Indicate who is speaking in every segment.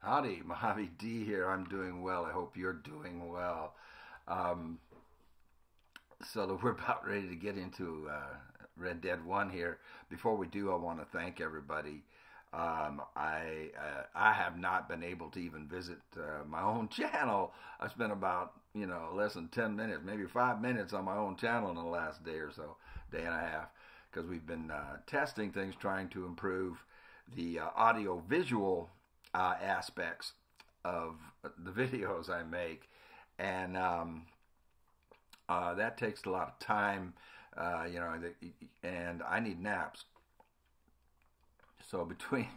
Speaker 1: Howdy, Mojave D here. I'm doing well. I hope you're doing well. Um, so we're about ready to get into uh, Red Dead One here. Before we do, I want to thank everybody. Um, I uh, I have not been able to even visit uh, my own channel. I spent about you know less than ten minutes, maybe five minutes on my own channel in the last day or so, day and a half, because we've been uh, testing things, trying to improve the uh, audio visual uh, aspects of the videos I make, and um, uh, that takes a lot of time, uh, you know, and I need naps. So between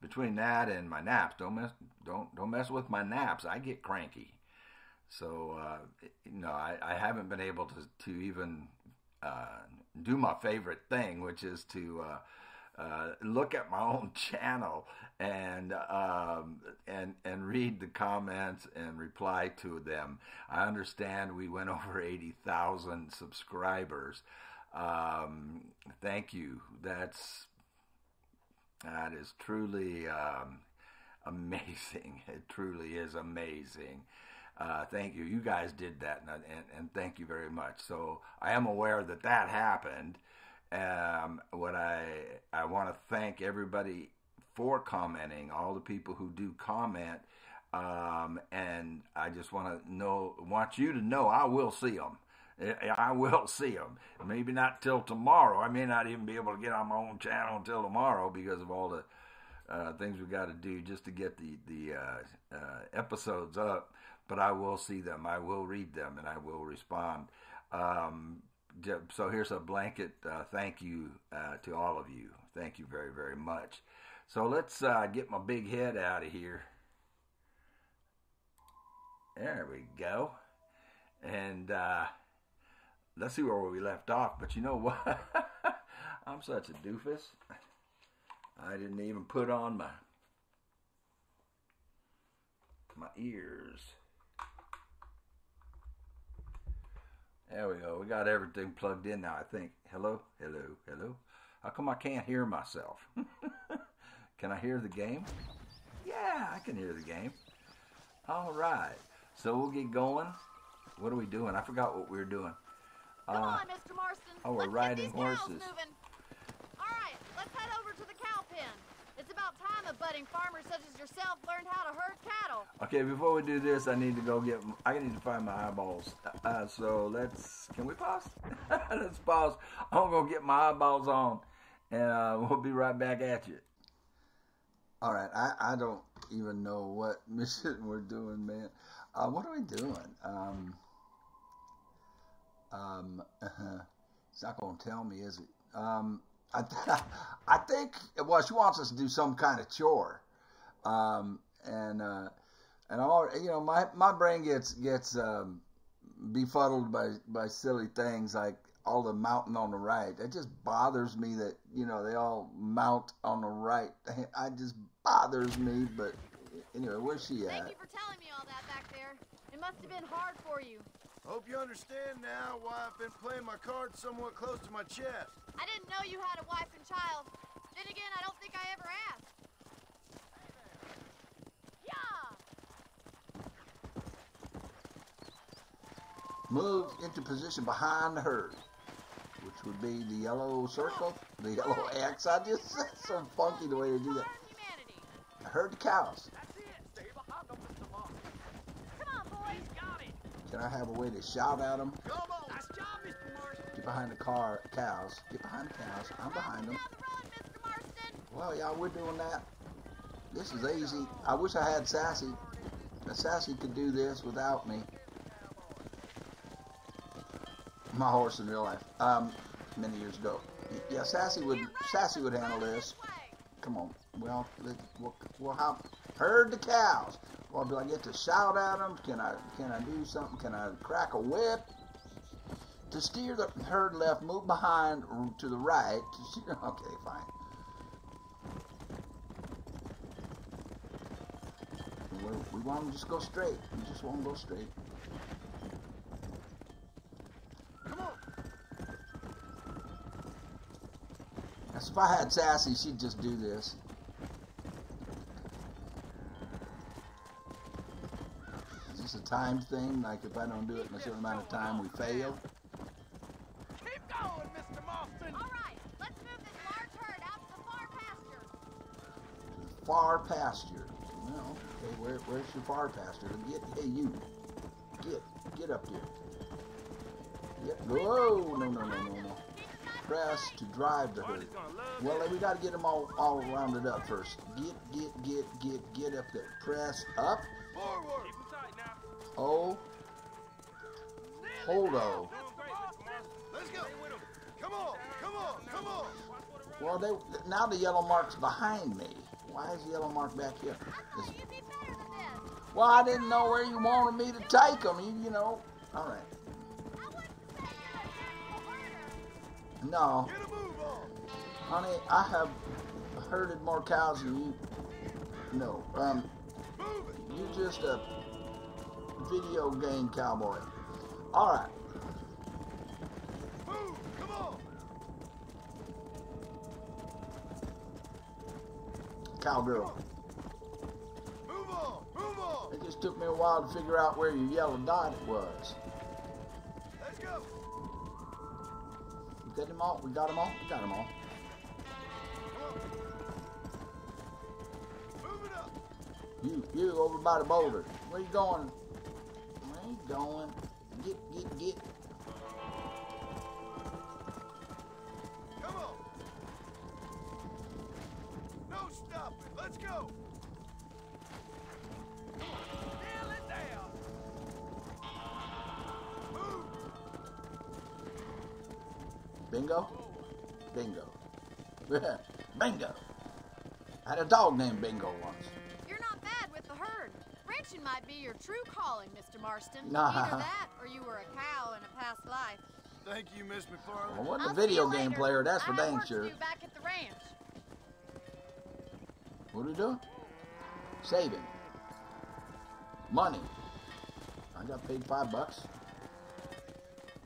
Speaker 1: between that and my naps, don't mess don't don't mess with my naps. I get cranky. So uh, you know, I, I haven't been able to to even uh, do my favorite thing, which is to uh, look at my own channel and um, and and read the comments and reply to them. I understand we went over eighty thousand subscribers. Um, thank you. That's that is truly um, amazing. It truly is amazing. Uh, thank you. You guys did that, and, and, and, thank you very much. So I am aware that that happened, um, what I I want to thank everybody for commenting, all the people who do comment, um, and I just want to know, want you to know, I will see them. I will see them. Maybe not till tomorrow. I may not even be able to get on my own channel until tomorrow because of all the uh, things we got to do just to get the the uh, uh, episodes up. But I will see them. I will read them, and I will respond. Um, so here's a blanket uh, thank you uh, to all of you. Thank you very, very much. So let's uh, get my big head out of here. There we go. And uh, let's see where we left off. But you know what? I'm such a doofus. I didn't even put on my my ears. There we go. We got everything plugged in now, I think. Hello, hello, hello. How come I can't hear myself? can I hear the game? Yeah, I can hear the game. All right. So we'll get going. What are we doing? I forgot what we were doing.
Speaker 2: Come uh, on, Mr. Marston.
Speaker 1: Oh, we're
Speaker 2: let's
Speaker 1: riding
Speaker 2: horses. All right, let's head over to the cow pen. It's about time a budding farmer such as yourself learned how to herd cattle.
Speaker 1: Okay, before we do this, I need to go get. I need to find my eyeballs. Uh, so let's. Can we pause? let's pause. I'm gonna get my eyeballs on, and uh, we'll be right back at you. All right, I, I don't even know what mission we're doing, man. Uh, what are we doing? Um, um, uh-huh. It's not gonna tell me, is it? Um, I, th- I think well, she wants us to do some kind of chore, um, and uh, and I'm already, you know my my brain gets gets um, befuddled by by silly things like all the mountain on the right. It just bothers me that you know they all mount on the right. I just bothers me. But anyway, where's she
Speaker 2: at? Thank you for telling me all that. It must have been hard for you.
Speaker 3: Hope you understand now why I've been playing my cards somewhat close to my chest.
Speaker 2: I didn't know you had a wife and child. Then again, I don't think I ever asked. Yeah.
Speaker 1: Move into position behind the herd, which would be the yellow circle, the yellow X. I just said so funky the way they do that. Herd the cows. Can I have a way to shout at them? Get behind the car, cows. Get behind the cows. I'm behind them. Well, y'all, we're doing that. This is easy. I wish I had Sassy. Sassy could do this without me. My horse in real life. Um, many years ago. Yeah, Sassy would Sassy would handle this. Come on. Well, we'll, we'll have herd the cows. Well, do I get to shout at them? Can I can I do something? Can I crack a whip? To steer the herd left, move behind to the right. okay, fine. We want to just go straight. We just want to go straight.
Speaker 3: Come on.
Speaker 1: If I had Sassy, she'd just do this. this a time thing? Like if I don't do it in a certain amount of time, we fail?
Speaker 4: Keep going, Mr. Marston.
Speaker 2: All right, let's move this large herd out to the far pasture.
Speaker 1: To the far pasture. Well, okay, where, where's your far pasture? Get, hey, you. Get, get up there. Yep. Whoa, no, no, no, no, no. Press to drive the herd.
Speaker 4: Barney's gonna love
Speaker 1: Well, we got to get them all, all rounded up first. Get, get, get, get, get up there. Press up.
Speaker 3: Forward!
Speaker 1: Oh, hold on.
Speaker 4: Doing great, Mr. Marston.
Speaker 3: Let's go!
Speaker 4: Stay with him.
Speaker 3: Come on! Come on! Come on!
Speaker 4: Watch for the run.
Speaker 1: Well, they now the yellow mark's behind me. Why is the yellow mark back here?
Speaker 2: I
Speaker 1: Is-
Speaker 2: thought you'd be better than this.
Speaker 1: well, I didn't know where you wanted me to take them. You, you know. All right.
Speaker 2: I wouldn't say you're a terrible.
Speaker 1: No,
Speaker 3: Get a move on!
Speaker 1: honey, I have herded more cows than you. No, um,
Speaker 3: Move it!
Speaker 1: you just a video game cowboy. All right.
Speaker 3: Move! Come on!
Speaker 1: Cowgirl.
Speaker 3: Move on! Move on!
Speaker 1: It just took me a while to figure out where your yellow dot was.
Speaker 3: Let's go!
Speaker 1: We got them all. We got them all. We got them all.
Speaker 3: Come on! Move it up!
Speaker 1: You, you over by the boulder. Where you going? Where going? Get, get, get.
Speaker 3: Come on! No stopping! Let's go!
Speaker 4: Nail it down.
Speaker 3: Move!
Speaker 1: Bingo. Bingo. Bingo. I had a dog named Bingo once.
Speaker 2: You're not bad with the herd. Ranching might be your true calling, Mr. Marston.
Speaker 1: Nah.
Speaker 2: Either that or you were a cow in a past life.
Speaker 3: Thank you, Miss
Speaker 1: I
Speaker 3: MacFarlane.
Speaker 1: wasn't a video game
Speaker 2: later.
Speaker 1: player, that's for
Speaker 2: I
Speaker 1: dang sure.
Speaker 2: do back at the ranch.
Speaker 1: What are you doing? Saving. Money. I got paid five bucks.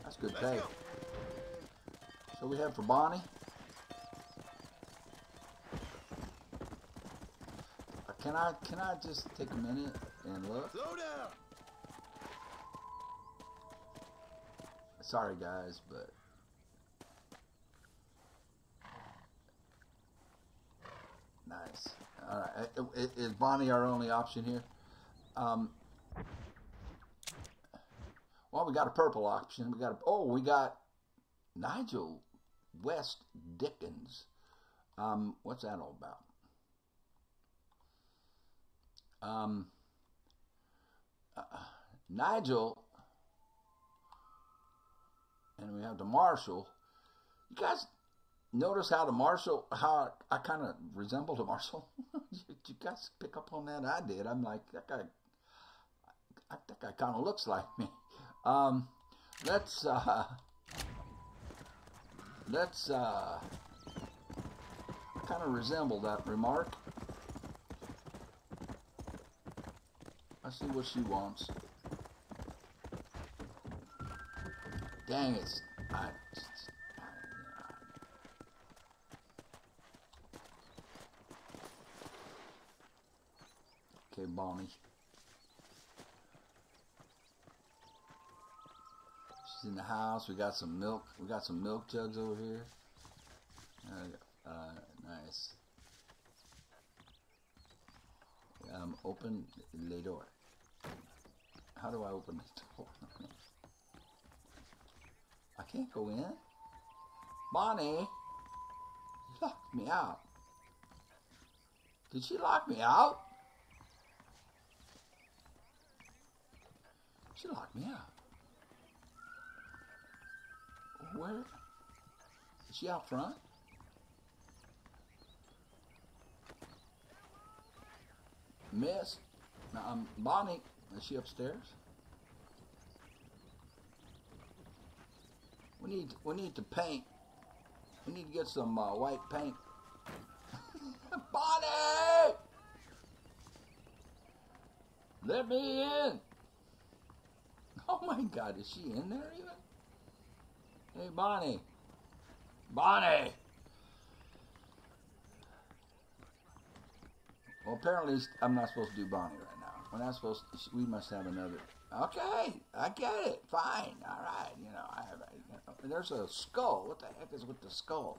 Speaker 1: That's good
Speaker 3: Let's
Speaker 1: pay.
Speaker 3: go!
Speaker 1: So we have for Bonnie. Uh, Can I can I just take a minute and look?
Speaker 3: Slow down!
Speaker 1: Sorry guys, but nice. All right, is Bonnie our only option here? Um, well, we got a purple option. We got a, oh, we got Nigel West Dickens. Um, what's that all about? Um, Nigel, and we have the Marshall. You guys notice how the Marshall, how I kind of resemble the Marshall? Did you guys pick up on that? I did. I'm like that guy. I think I kind of looks like me. Um, let's uh, let's uh, kind of resemble that remark. I see what she wants. Dang it! I, okay, Bonnie. She's in the house. We got some milk. We got some milk jugs over here. Uh, uh, nice. Um, open the door. How do I open the door? I can't go in. Bonnie, locked me out. Did she lock me out? She locked me out. Where? Is she out front? Miss, Now, um, Bonnie, is she upstairs? We need we need to paint. We need to get some uh, white paint. Bonnie, let me in. Oh my God, is she in there even? Hey, Bonnie. Bonnie. Well, apparently I'm not supposed to do Bonnie right now. We're not supposed to, we must have another. Okay, I get it. Fine. All right. You know, I, you know, there's a skull. What the heck is with the skull?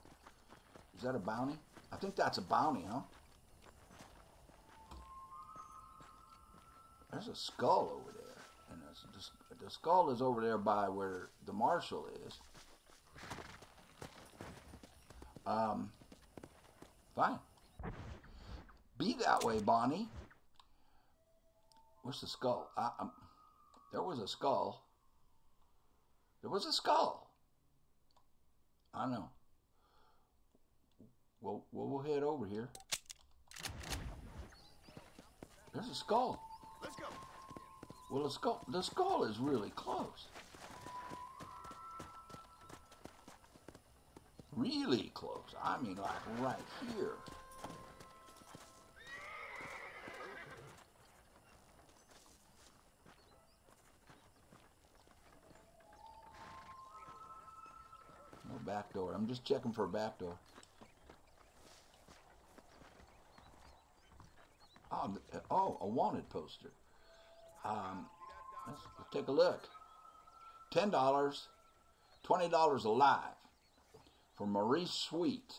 Speaker 1: Is that a bounty? I think that's a bounty, huh? There's a skull over there. And the skull is over there by where the marshal is. Um, fine. Be that way, Bonnie. Where's the skull? I, um, there was a skull. There was a skull. I know. Well, well, we'll head over here. There's a skull.
Speaker 3: Let's go.
Speaker 1: Well, the skull, the skull is really close. Really close. I mean, like right here. Back door. I'm just checking for a back door. Oh, oh, a wanted poster. Um, let's, let's take a look. Ten dollars, twenty dollars alive for Maurice Sweet.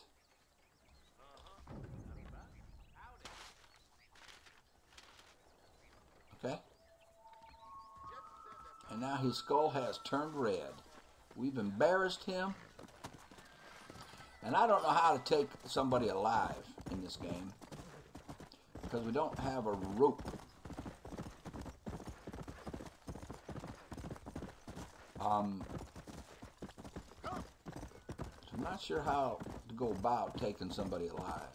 Speaker 1: Okay. And now his skull has turned red. We've embarrassed him. And I don't know how to take somebody alive in this game because we don't have a rope. Um, so I'm not sure how to go about taking somebody alive.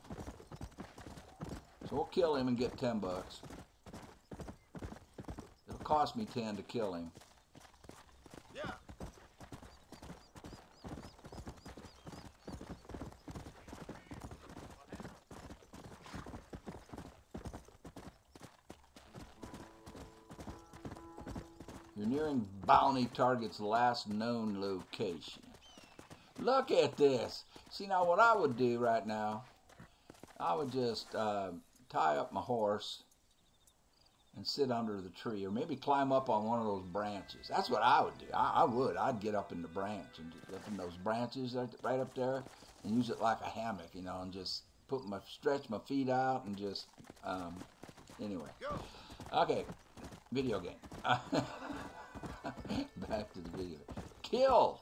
Speaker 1: So we'll kill him and get 10 bucks. It'll cost me 10 to kill him.
Speaker 3: Yeah.
Speaker 1: You're nearing bounty target's last known location. Look at this. See now what I would do right now, I would just uh, tie up my horse and sit under the tree, or maybe climb up on one of those branches. That's what I would do. I, I would. I'd get up in the branch and just up in those branches right, right up there, and use it like a hammock, you know, and just put my stretch my feet out and just um, anyway. Okay, video game. Back to the video. Kill.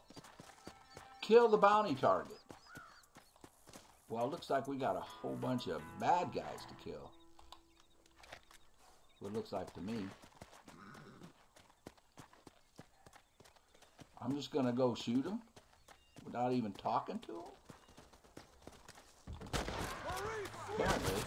Speaker 1: Kill the bounty target. Well, it looks like we got a whole bunch of bad guys to kill. What it looks like to me. I'm just gonna go shoot them without even talking to them. Apparently.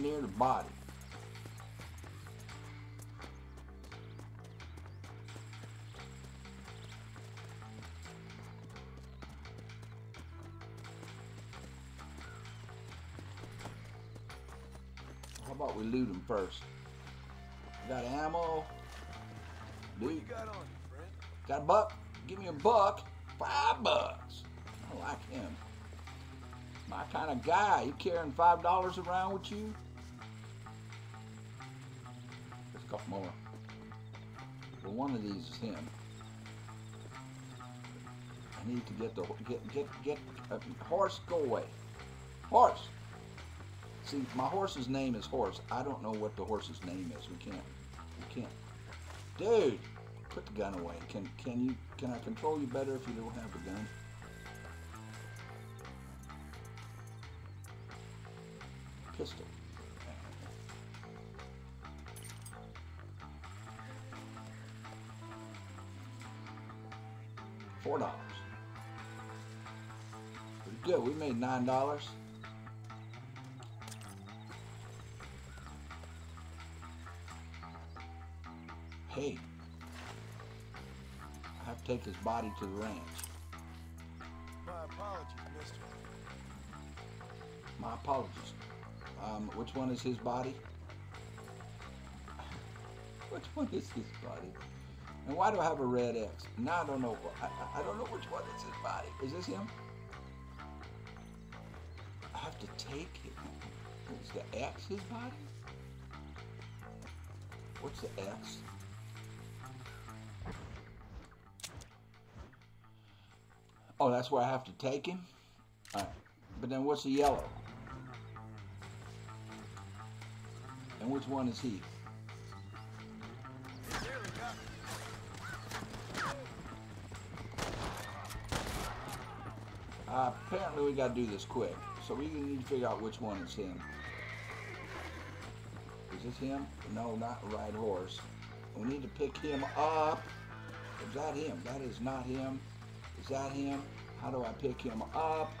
Speaker 1: Near the body. How about we loot him first? Got ammo.
Speaker 3: What you got on you, friend?
Speaker 1: got a buck? Give me a buck. Five bucks. I like him. My kind of guy. You carrying five dollars around with you? Couple more. Well, one of these is him. I need to get the get get get uh, horse. Go away, horse. See, my horse's name is Horse. I don't know what the horse's name is. We can't. We can't. Dude, put the gun away. Can can you can I control you better if you don't have the gun? Pistol. Four dollars. Pretty good. We made nine dollars. Hey, I have to take his body to the ranch.
Speaker 3: My apologies, mister.
Speaker 1: My apologies. Um, which one is his body? which one is his body? And why do I have a red X? Now I don't know. I, I- don't know which one is his body. Is this him? I have to take it. Is the X his body? What's the X? Oh, that's where I have to take him? But then what's the yellow? And which one is he? We got to do this quick. So we need to figure out which one is him. Is this him? No, not right horse. We need to pick him up. Is that him? That is not him. Is that him? How do I pick him up?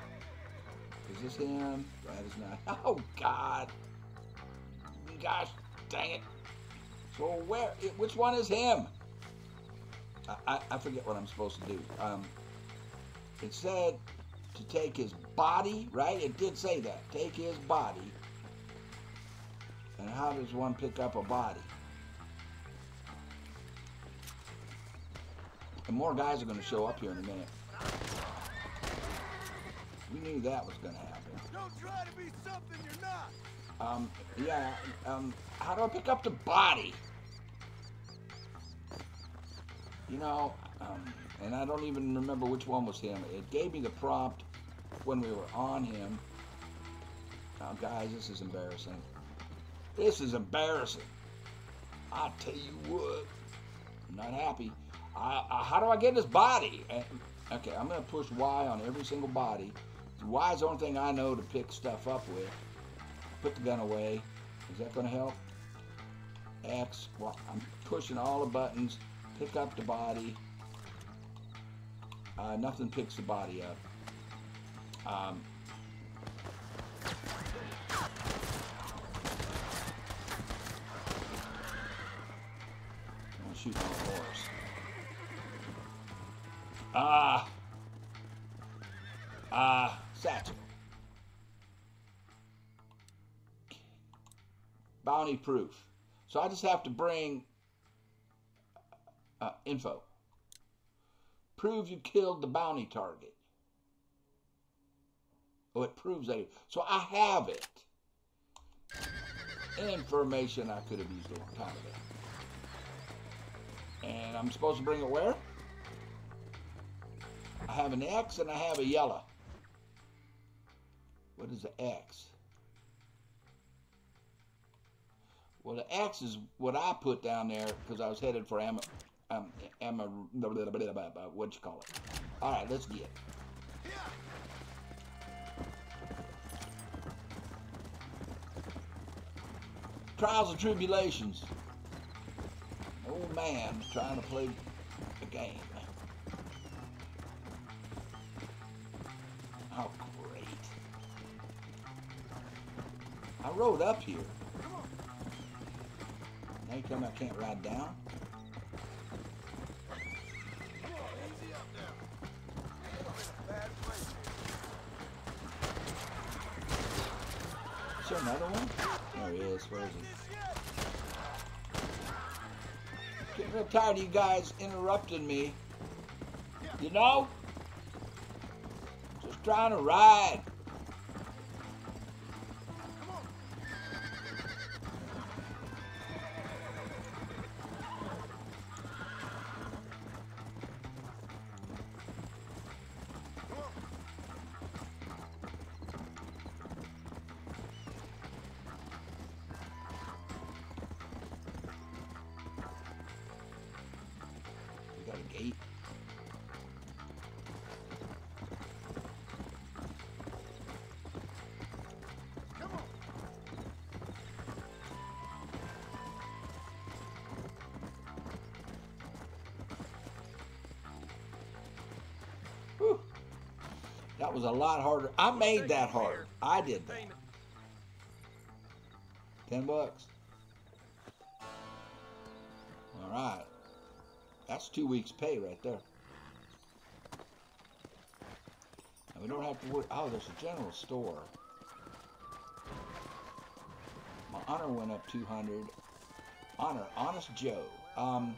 Speaker 1: Is this him? That is not. Oh God! Gosh, dang it! So where? Which one is him? I, I, I forget what I'm supposed to do. Um, it said to take his body, right? It did say that. Take his body. And how does one pick up a body? And more guys are going to show up here in a minute. We knew that was going to happen.
Speaker 3: Don't try to be something you're not.
Speaker 1: Um, yeah, um, how do I pick up the body? You know, and I don't even remember which one was him. It gave me the prompt when we were on him. Now, guys, this is embarrassing. This is embarrassing. I tell you what, I'm not happy. I, I, how do I get his body? And- okay, I'm going to push Y on every single body. Y is the only thing I know to pick stuff up with put the gun away. Is that going to help? X. Well, I'm pushing all the buttons. Pick up the body. Uh, nothing picks the body up. Um, I'm on a horse. Ah. Ah. Satchel. bounty proof. So I just have to bring uh, info. Prove you killed the bounty target. Oh, it proves that. So I have it. Information I could have used a long time ago. And I'm supposed to bring it where? I have an X and I have a yellow. What is the X? Well, the X is what I put down there because I was headed for Emma, um, Emma, what you call it. All right, let's get. Trials and tribulations. Old man trying to play a game. Oh, great. I rode up here. Now you tell me I can't ride down? There another one? Oh, there he is. Where is he? Getting real tired of you guys interrupting me. You know? Just trying to ride. Lot harder. I made that hard. I did that. Ten bucks. All right. That's two weeks' pay right there. And we don't have to worry. Oh, there's a general store. My honor went up 200. Honor, Honest Joe. Um,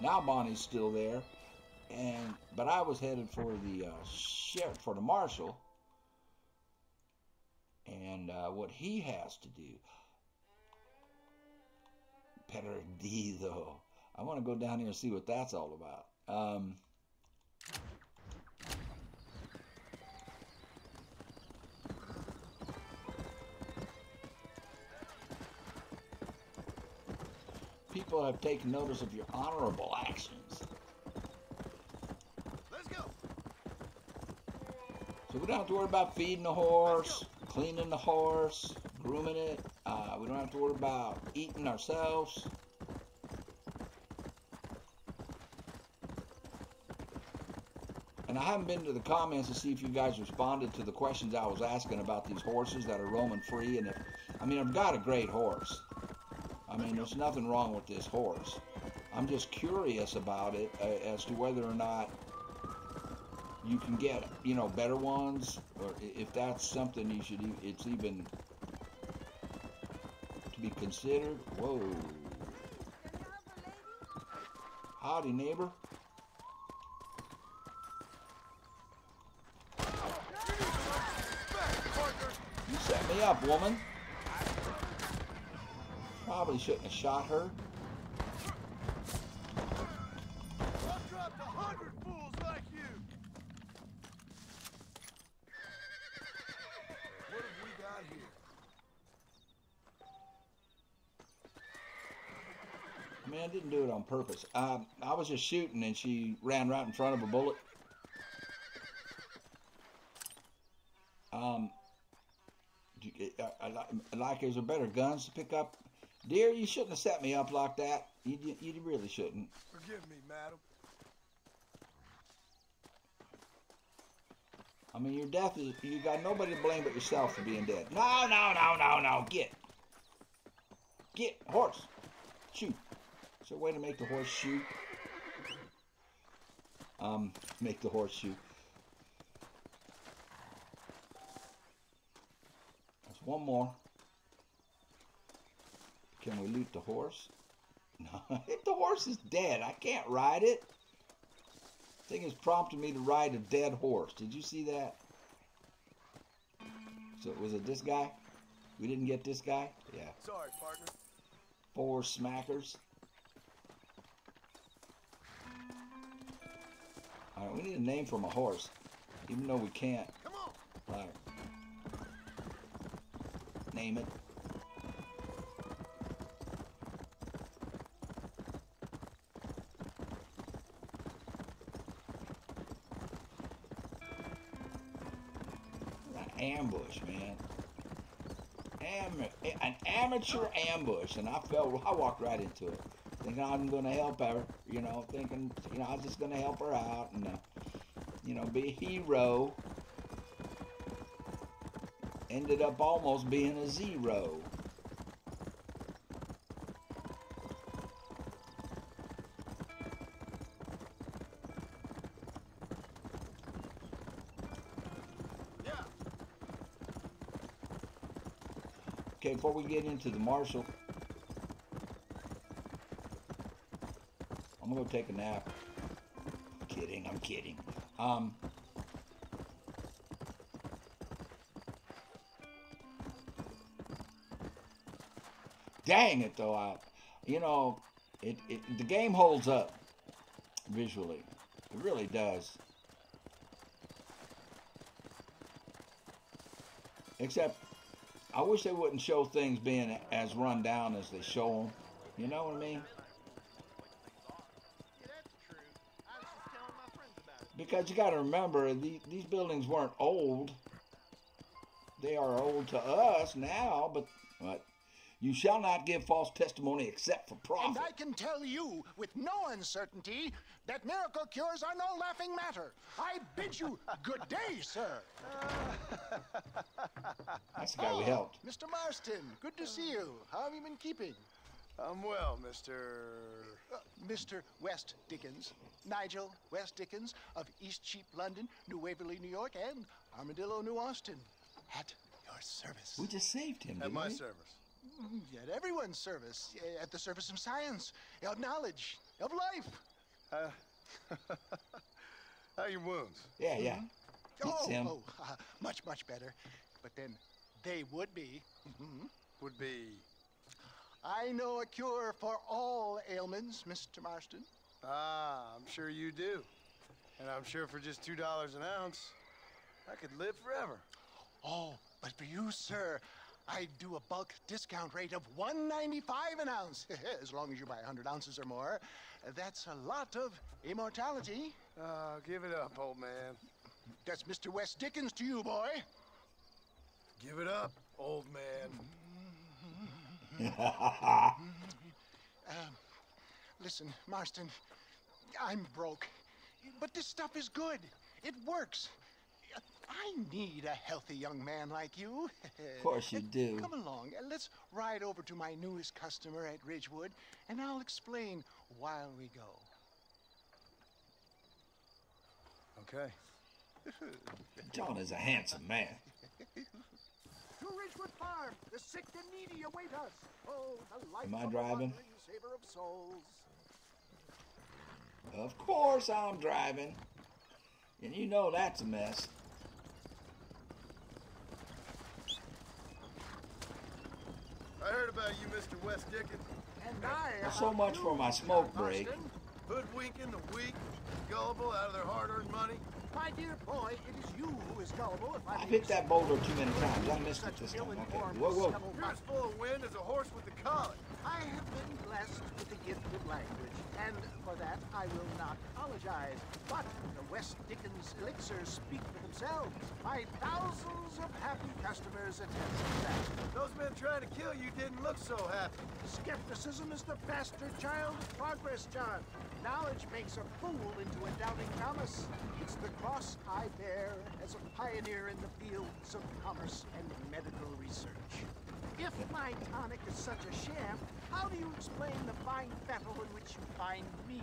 Speaker 1: now Bonnie's still there, and but I was headed for the uh, sheriff for the marshal, and uh, what he has to do. Though. I want to go down here and see what that's all about. Um, people have taken notice of your honorable actions.
Speaker 5: Let's go.
Speaker 1: So we don't have to worry about feeding the horse, cleaning the horse, grooming it. Uh, we don't have to worry about eating ourselves. And I haven't been to the comments to see if you guys responded to the questions I was asking about these horses that are roaming free. And if, I mean, I've got a great horse. I mean, there's nothing wrong with this horse. I'm just curious about it uh, as to whether or not you can get, you know, better ones, or if that's something you should, it's even to be considered. Whoa. Howdy, neighbor. You set me up, woman. Probably shouldn't have shot her.
Speaker 5: I've dropped a hundred fools like you. What have we got here?
Speaker 1: Man, didn't do it on purpose. Um, I was just shooting and she ran right in front of a bullet. Um, I, I, like- I there's better guns to pick up. Dear, you shouldn't have set me up like that. You, you, you really shouldn't.
Speaker 5: Forgive me, madam.
Speaker 1: I mean, your death is, you got nobody to blame but yourself for being dead. No, no, no, no, no. Get. Get. Horse. Shoot. Is there a way to make the horse shoot? Um, make the horse shoot. There's one more. Can we loot the horse? No, the horse is dead. I can't ride it. Thing has prompted me to ride a dead horse. Did you see that? So was it this guy? We didn't get this guy? Yeah.
Speaker 5: Sorry, partner.
Speaker 1: Four smackers. Alright, we need a name for my horse. Even though we can't.
Speaker 5: Come on.
Speaker 1: Like, name it. An ambush, man. Am- an amateur ambush, and I fell. I walked right into it, thinking I'm going to help her. You know, thinking you know I was just going to help her out and uh, you know be a hero ended up almost being a zero.
Speaker 5: Yeah.
Speaker 1: Okay, before we get into the marshal, gonna go take a nap. Kidding, I'm kidding. Um, dang it though, I, you know, it, it the game holds up visually. It really does. Except, I wish they wouldn't show things being as run down as they show them. You know what I mean?
Speaker 6: Yeah, that's true. I was just telling my friends about it.
Speaker 1: Because you got to remember, the, these buildings weren't old. They are old to us now, but, but you shall not give false testimony except for profit. And.
Speaker 6: I can tell you with no uncertainty that miracle cures are no laughing matter. I bid you good day, sir.
Speaker 1: That's the guy we helped.
Speaker 6: Oh, Mr. Marston, good to see you. How have you been keeping?
Speaker 5: I'm well, Mr.
Speaker 6: Uh, Mr. West Dickens, Nigel West Dickens of East Cheap London, New Waverly, New York, and Armadillo, New Austin. At your service.
Speaker 1: We just saved him.
Speaker 5: At
Speaker 1: didn't
Speaker 5: my
Speaker 1: we?
Speaker 5: service.
Speaker 6: at everyone's service, eh, at the service of science, of knowledge, of life.
Speaker 5: How are your wounds?
Speaker 1: Yeah, yeah.
Speaker 6: Oh,
Speaker 1: him.
Speaker 6: oh uh, much, much better. But then they would be. Mhm.
Speaker 5: Would be.
Speaker 6: I know a cure for all ailments, Mr. Marston.
Speaker 5: Ah, I'm sure you do. And I'm sure for just $2 an ounce, I could live forever.
Speaker 6: Oh, but for you, sir, I'd do a bulk discount rate of 195 an ounce, as long as you buy 100 ounces or more. That's a lot of immortality.
Speaker 5: Ah, give it up, old man.
Speaker 6: That's Mr. West Dickens to you, boy.
Speaker 5: Give it up, old man. Mm-hmm.
Speaker 6: Um, listen, Marston, I'm broke, but this stuff is good. It works. I need a healthy young man like you.
Speaker 1: Of course you do.
Speaker 6: Come along, and let's ride over to my newest customer at Ridgewood, and I'll explain while we go.
Speaker 5: Okay.
Speaker 1: John is a handsome man.
Speaker 6: To Ridgewood Farm, the sick and needy await us. Oh, the life
Speaker 1: Am I
Speaker 6: of a
Speaker 1: driving?
Speaker 6: wandering saver of souls.
Speaker 1: Of course I'm driving. And you know that's a mess.
Speaker 5: I heard about you, Mr. West Dickens.
Speaker 6: And I
Speaker 1: Well, so much for my smoke break.
Speaker 6: Marston.
Speaker 5: Hoodwinking the weak, gullible out of their hard-earned money.
Speaker 6: My dear boy, it is you who is gullible if I
Speaker 1: I've hit that boulder too many times. I missed it
Speaker 6: Such
Speaker 1: this time. Okay.
Speaker 6: ill-informed
Speaker 1: Whoa, whoa.
Speaker 6: stubble-
Speaker 5: You're as full of wind as a horse with the colic.
Speaker 6: I have been blessed with the gift of language, and for that I will not apologize. But the West Dickens elixirs speak for themselves. My thousands of happy customers attest to that.
Speaker 5: Those men trying to kill you didn't look so happy.
Speaker 6: Skepticism is the bastard child of progress, John. Knowledge makes a fool into a doubting Thomas. It's the cross I bear as a pioneer in the fields of commerce and medical research. If my tonic is such a sham, how do you explain the fine battle in which you find me?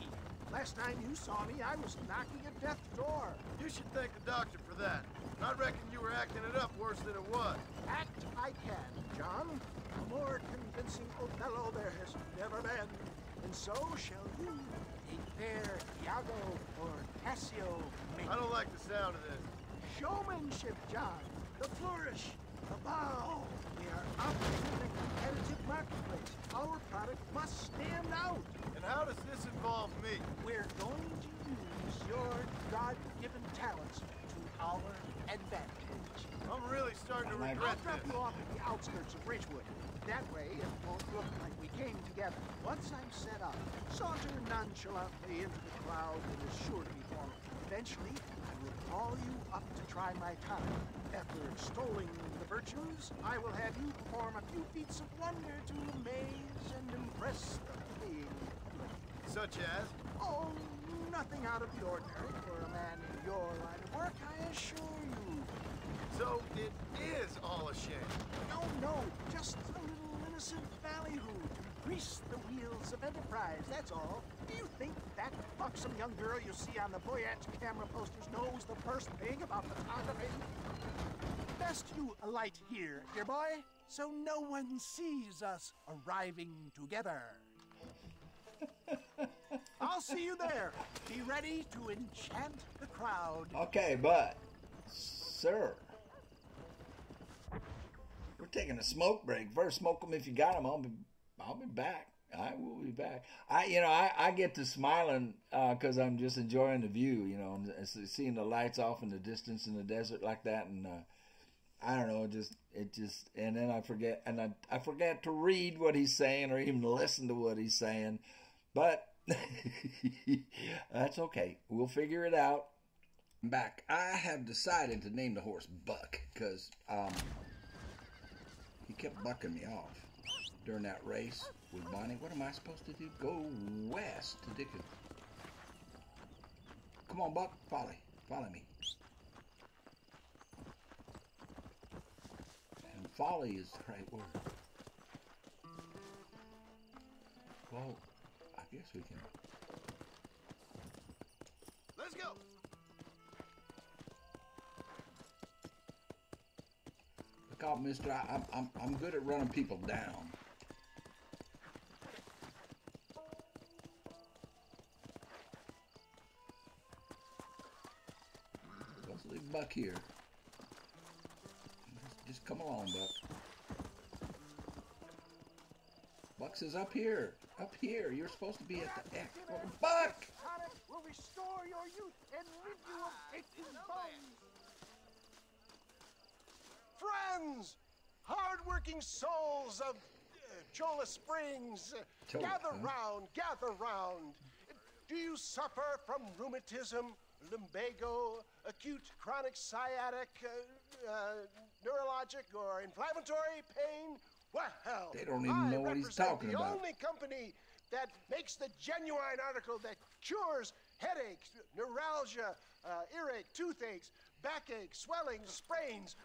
Speaker 6: Last time you saw me, I was knocking at death's door.
Speaker 5: You should thank the doctor for that. I reckon you were acting it up worse than it was.
Speaker 6: Act I can, John. A more convincing Othello there has never been. And so shall you. Iago or Cassio make
Speaker 5: I don't like the sound of this.
Speaker 6: showmanship, John. The flourish, the bow. We are operating in a competitive marketplace. Our product must stand out.
Speaker 5: And how does this involve me?
Speaker 6: We're going to use your God-given talents to our advantage.
Speaker 5: I'm really starting to regret
Speaker 6: I'll drop
Speaker 5: this.
Speaker 6: you off at the outskirts of Ridgewood. That way, it won't look like we came together. Once I'm set up, saunter nonchalantly into the crowd that is sure to be forming. Eventually, I will call you up to try my time. After extolling the virtues, I will have you perform a few feats of wonder to amaze and impress the public.
Speaker 5: Such as?
Speaker 6: Oh, nothing out of the ordinary for a man in your line of work, I assure you.
Speaker 5: So it is all a shame.
Speaker 6: No, no, just a little innocent ballyhoo to grease the enterprise, that's all. Do you think that buxom young girl you see on the Voyage camera posters knows the first thing about the photography? Best you alight here, dear boy, so no one sees us arriving together. I'll see you there. Be ready to enchant the crowd.
Speaker 1: Okay, but, sir, we're taking a smoke break. First, smoke them if you got them. I'll be, I'll be back. I will be back. I, you know, I, I get to smiling because I'm just enjoying the view. You know, and seeing the lights off in the distance in the desert like that, and uh, I don't know, just it just, and then I forget, and I I forget to read what he's saying or even listen to what he's saying, but that's okay. We'll figure it out. Back. I have decided to name the horse Buck because um, he kept bucking me off during that race with Bonnie. What am I supposed to do? Go west to Dickens. Come on, Buck. Follow. Follow me. And folly is the right word. Well, I guess we can.
Speaker 5: Let's go.
Speaker 1: Look out, mister. I, I'm, I'm, I'm good at running people down. Buck here. Just, just come along, Buck. Buck says up here. Up here. You're supposed to be at the X. Buck!
Speaker 6: Will restore your youth and rid you of aching bones.
Speaker 5: Friends, hardworking souls of uh, Cholla Springs, uh,
Speaker 1: Cholla,
Speaker 5: gather
Speaker 1: huh?
Speaker 5: round, gather round. Do you suffer from rheumatism, lumbago, acute chronic sciatic, uh, uh, neurologic, or inflammatory pain? Well,
Speaker 1: They don't even
Speaker 5: I
Speaker 1: know what he's talking
Speaker 5: the
Speaker 1: about.
Speaker 5: The only company that makes the genuine article that cures headaches, neuralgia, uh, earache, toothaches, backache, swelling, sprains,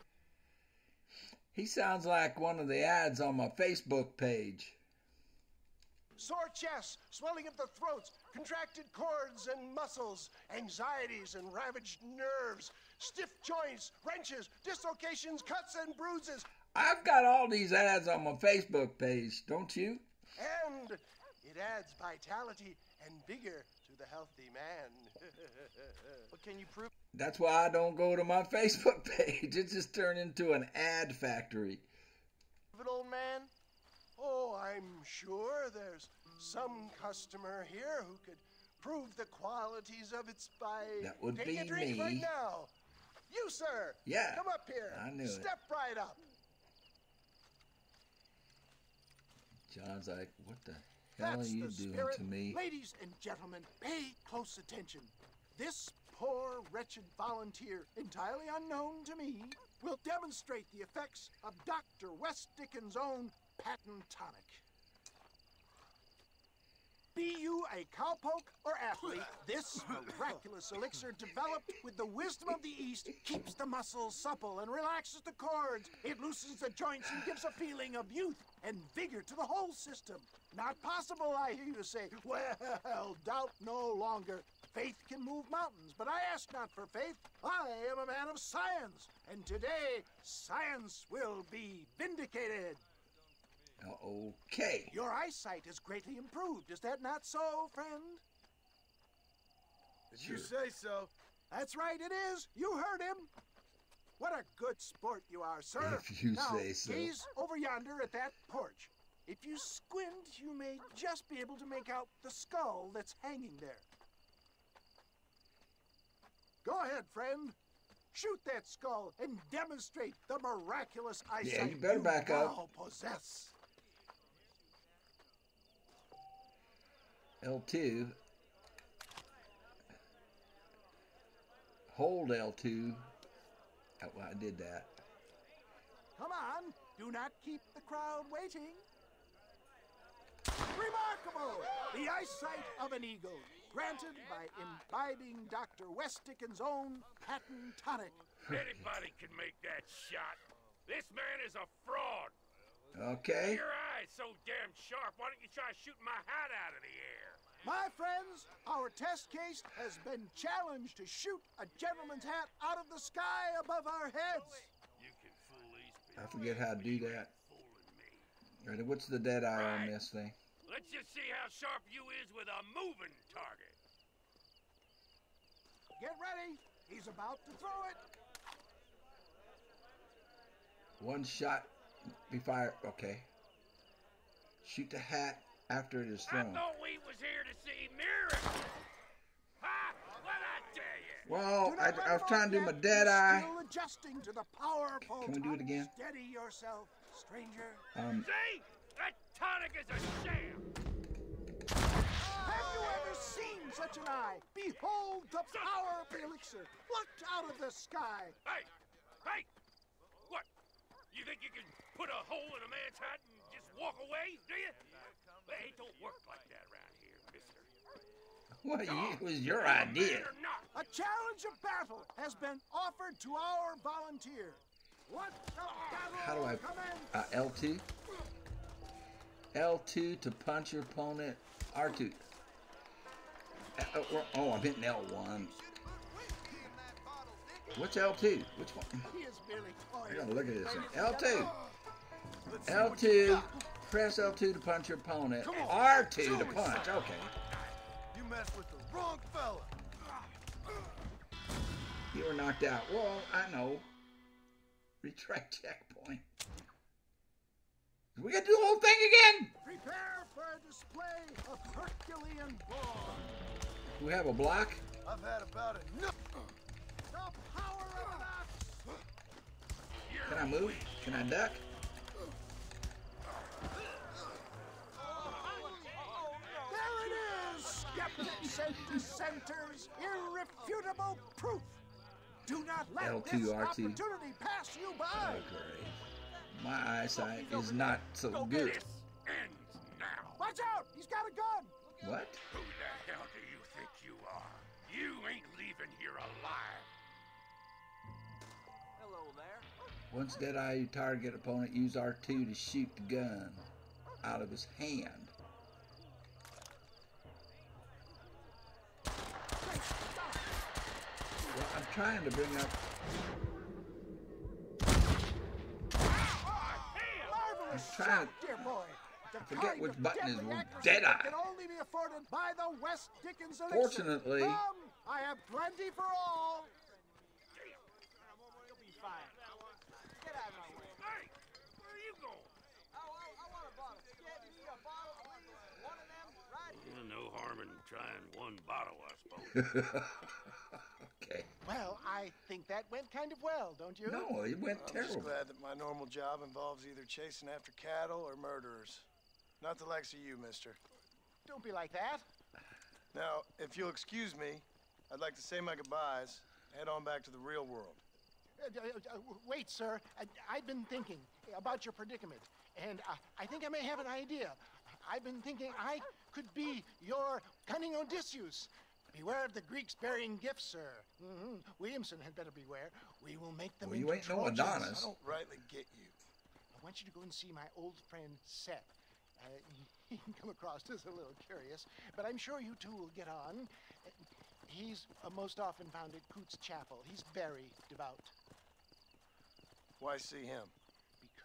Speaker 1: He sounds like one of the ads on my Facebook page.
Speaker 5: Sore chests, swelling of the throats, contracted cords and muscles, anxieties and ravaged nerves, stiff joints, wrenches, dislocations, cuts and bruises,
Speaker 1: I've got all these ads on my Facebook page, don't you?
Speaker 5: and it adds vitality and vigor to the healthy man.
Speaker 7: But can you prove
Speaker 1: That's why I don't go to my Facebook page. It just turned into an ad factory.
Speaker 7: it, old man?
Speaker 5: Oh, I'm sure there's some customer here who could prove the qualities of its by
Speaker 1: That would
Speaker 5: taking
Speaker 1: be
Speaker 5: a drink
Speaker 1: me.
Speaker 5: right now. You, sir.
Speaker 1: Yeah,
Speaker 5: Come up here.
Speaker 1: I knew it.
Speaker 5: Step right up.
Speaker 1: John's like, what the hell
Speaker 6: That's
Speaker 1: are you doing
Speaker 6: spirit.
Speaker 1: to me?
Speaker 6: Ladies and gentlemen, pay close attention. This poor, wretched volunteer, entirely unknown to me, will demonstrate the effects of Dr. West Dickens' own patent tonic. Be you a cowpoke or athlete, this miraculous elixir developed with the wisdom of the East keeps the muscles supple and relaxes the cords. It loosens the joints and gives a feeling of youth and vigor to the whole system. Not possible, I hear you say. Well, doubt no longer. Faith can move mountains, but I ask not for faith. I am a man of science, and today science will be vindicated.
Speaker 1: Uh, okay.
Speaker 6: Your eyesight is greatly improved. Is that not so, friend?
Speaker 5: Did you say so?
Speaker 6: That's right, it is. You heard him. What a good sport you are, sir.
Speaker 1: If you
Speaker 6: now,
Speaker 1: say so.
Speaker 6: gaze over yonder at that porch. If you squint, you may just be able to make out the skull that's hanging there. Go ahead, friend. Shoot that skull and demonstrate the miraculous eyesight yeah,
Speaker 1: you better back up.
Speaker 6: now possess.
Speaker 1: L2. Hold L2. Oh, well, I did that.
Speaker 6: Come on, do not keep the crowd waiting. Remarkable! The eyesight of an eagle, granted by imbibing Dr. West Dickens' own patent tonic.
Speaker 7: Anybody can make that shot. This man is a fraud.
Speaker 1: Okay.
Speaker 7: Your eye's so damn sharp. Why don't you try shooting my hat out of the air?
Speaker 6: My friends, our test case has been challenged to shoot a gentleman's hat out of the sky above our heads.
Speaker 7: You can fool these people.
Speaker 1: I forget how to do that.
Speaker 7: Fooling me.
Speaker 1: Ready? What's the dead eye on this thing?
Speaker 7: Let's just see how sharp you is with a moving target.
Speaker 6: Get ready. He's about to throw it.
Speaker 1: One shot be fired. Okay. Shoot the hat after it is thrown.
Speaker 7: I
Speaker 1: thrown.
Speaker 7: thought we was here to see miracles. Ha! What I tell you?
Speaker 1: Well,
Speaker 6: Do
Speaker 1: I,
Speaker 6: not
Speaker 1: I was trying to do my dead
Speaker 6: yet.
Speaker 1: eye.
Speaker 6: Still adjusting to the powerful.
Speaker 1: Can we do it again?
Speaker 6: Steady yourself, stranger.
Speaker 1: Um,
Speaker 7: See? That tonic is a sham.
Speaker 6: Have you ever seen such an eye? Behold the power of the elixir, plucked out of the sky.
Speaker 7: Hey! Hey! What? You think you can put a hole in a man's hat and just walk away, do you? Well, it don't work like that around here, mister.
Speaker 1: well, you- it was your idea.
Speaker 7: man or not?
Speaker 6: A challenge of battle has been offered to our volunteer. What the battle
Speaker 1: How do I-
Speaker 6: commence.
Speaker 1: Uh, L2. L2 to punch your opponent. R2. Uh, oh, oh, I'm hitting L1. What's L2? Which one?
Speaker 6: He is merely
Speaker 1: I
Speaker 6: toying.
Speaker 1: gotta look at this thing. L2.
Speaker 6: Gentlemen,
Speaker 1: L2. Press L2 to punch your opponent. R2 to punch. Okay.
Speaker 5: You messed with the wrong fella.
Speaker 1: You were knocked out. Well, I know. Retract checkpoint. We gotta do the whole thing again.
Speaker 6: Prepare for a display of Herculean brawn.
Speaker 1: We have a block.
Speaker 5: I've had about enough.
Speaker 6: The power of an axe.
Speaker 1: Can I move? Can I duck?
Speaker 6: Skeptics and dissenters, irrefutable proof. Do not let
Speaker 1: L2,
Speaker 6: this opportunity pass you by.
Speaker 1: Oh, great. My eyesight is not so
Speaker 7: Go
Speaker 1: good.
Speaker 7: This ends now.
Speaker 6: Watch out! He's got a gun!
Speaker 1: What?
Speaker 7: Who the hell do you think you are? You ain't leaving here alive. Hello there.
Speaker 1: Once dead eye, you target opponent, use R2 to shoot the gun out of his hand. Well, I'm trying to bring up. I'm trying to-
Speaker 6: dear boy. The
Speaker 1: forget which button is
Speaker 6: deadly accuracy
Speaker 1: dead eye.
Speaker 6: Can only be afforded by the West Dickens.
Speaker 1: Fortunately-
Speaker 6: Come, I have plenty for all.
Speaker 7: Hey, where are you going? Yeah, no harm in trying one bottle, I suppose.
Speaker 1: okay.
Speaker 6: Well, I think that went kind of well, don't you?
Speaker 1: No, it went
Speaker 3: I'm just
Speaker 1: terrible.
Speaker 3: glad that my normal job involves either chasing after cattle or murderers. Not the likes of you, mister.
Speaker 6: Don't be like that.
Speaker 3: Now, if you'll excuse me, I'd like to say my goodbyes, head on back to the real world.
Speaker 6: Uh, uh, uh, wait, sir. I, I've been thinking about your predicament, and I, I think I may have an idea. I've been thinking I could be your cunning Odysseus. Beware of the Greeks bearing gifts, sir. hmm Williamson had better beware. We will make them
Speaker 1: Well, you
Speaker 6: into
Speaker 1: ain't no Adonis.
Speaker 3: I don't rightly get you.
Speaker 6: I want you to go and see my old friend Seth. Uh, he can come across as a little curious, but I'm sure you two will get on. He's uh, most often found at Coots Chapel. He's very devout.
Speaker 3: Why see him?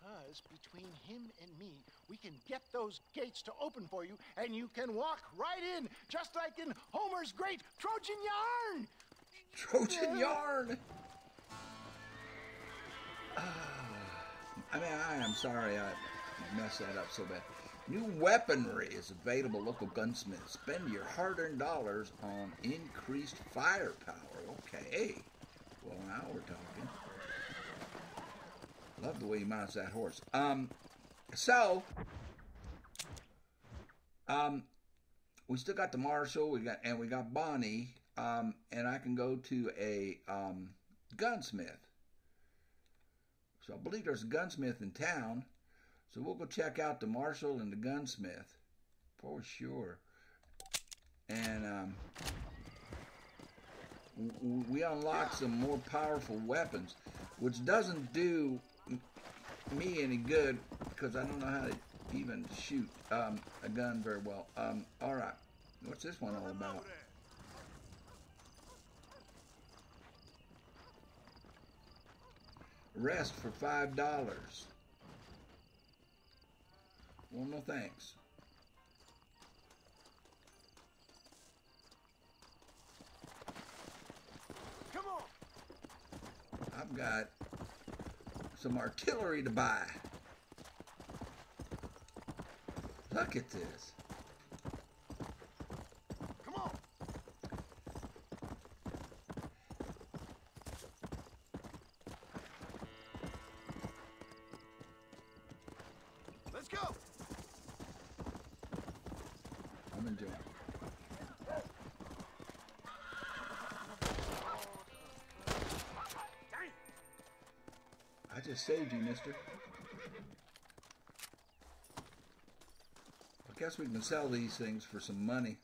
Speaker 6: Because between him and me, we can get those gates to open for you, and you can walk right in, just like in Homer's great Trojan yarn.
Speaker 1: Trojan yarn. Ah, I mean, I am sorry I messed that up so bad. New weaponry is available local gunsmiths. Spend your hard-earned dollars on increased firepower. Okay. Well, now we're talking. Love the way he mounts that horse. Um, so, um, we still got the marshal. We got and we got Bonnie. Um, and I can go to a um, gunsmith. So I believe there's a gunsmith in town. So we'll go check out the marshal and the gunsmith for sure. And um, we unlock some more powerful weapons, which doesn't do me any good because I don't know how to even shoot um, a gun very well. Um, all right, what's this one all about? Rest for five dollars. Well, no thanks.
Speaker 6: Come on.
Speaker 1: I've got some artillery to buy. Look at this.
Speaker 6: Come on.
Speaker 3: Let's go!
Speaker 1: I'm enjoying. it. Just saved you, mister. I guess we can sell these things for some money.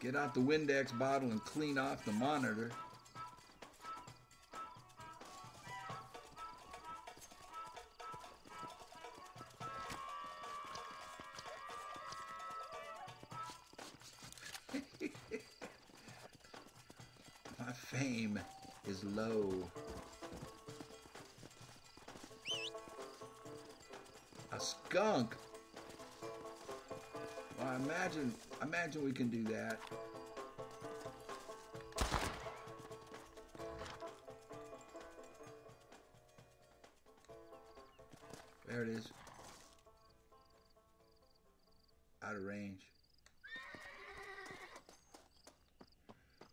Speaker 1: Get out the Windex bottle and clean off the monitor.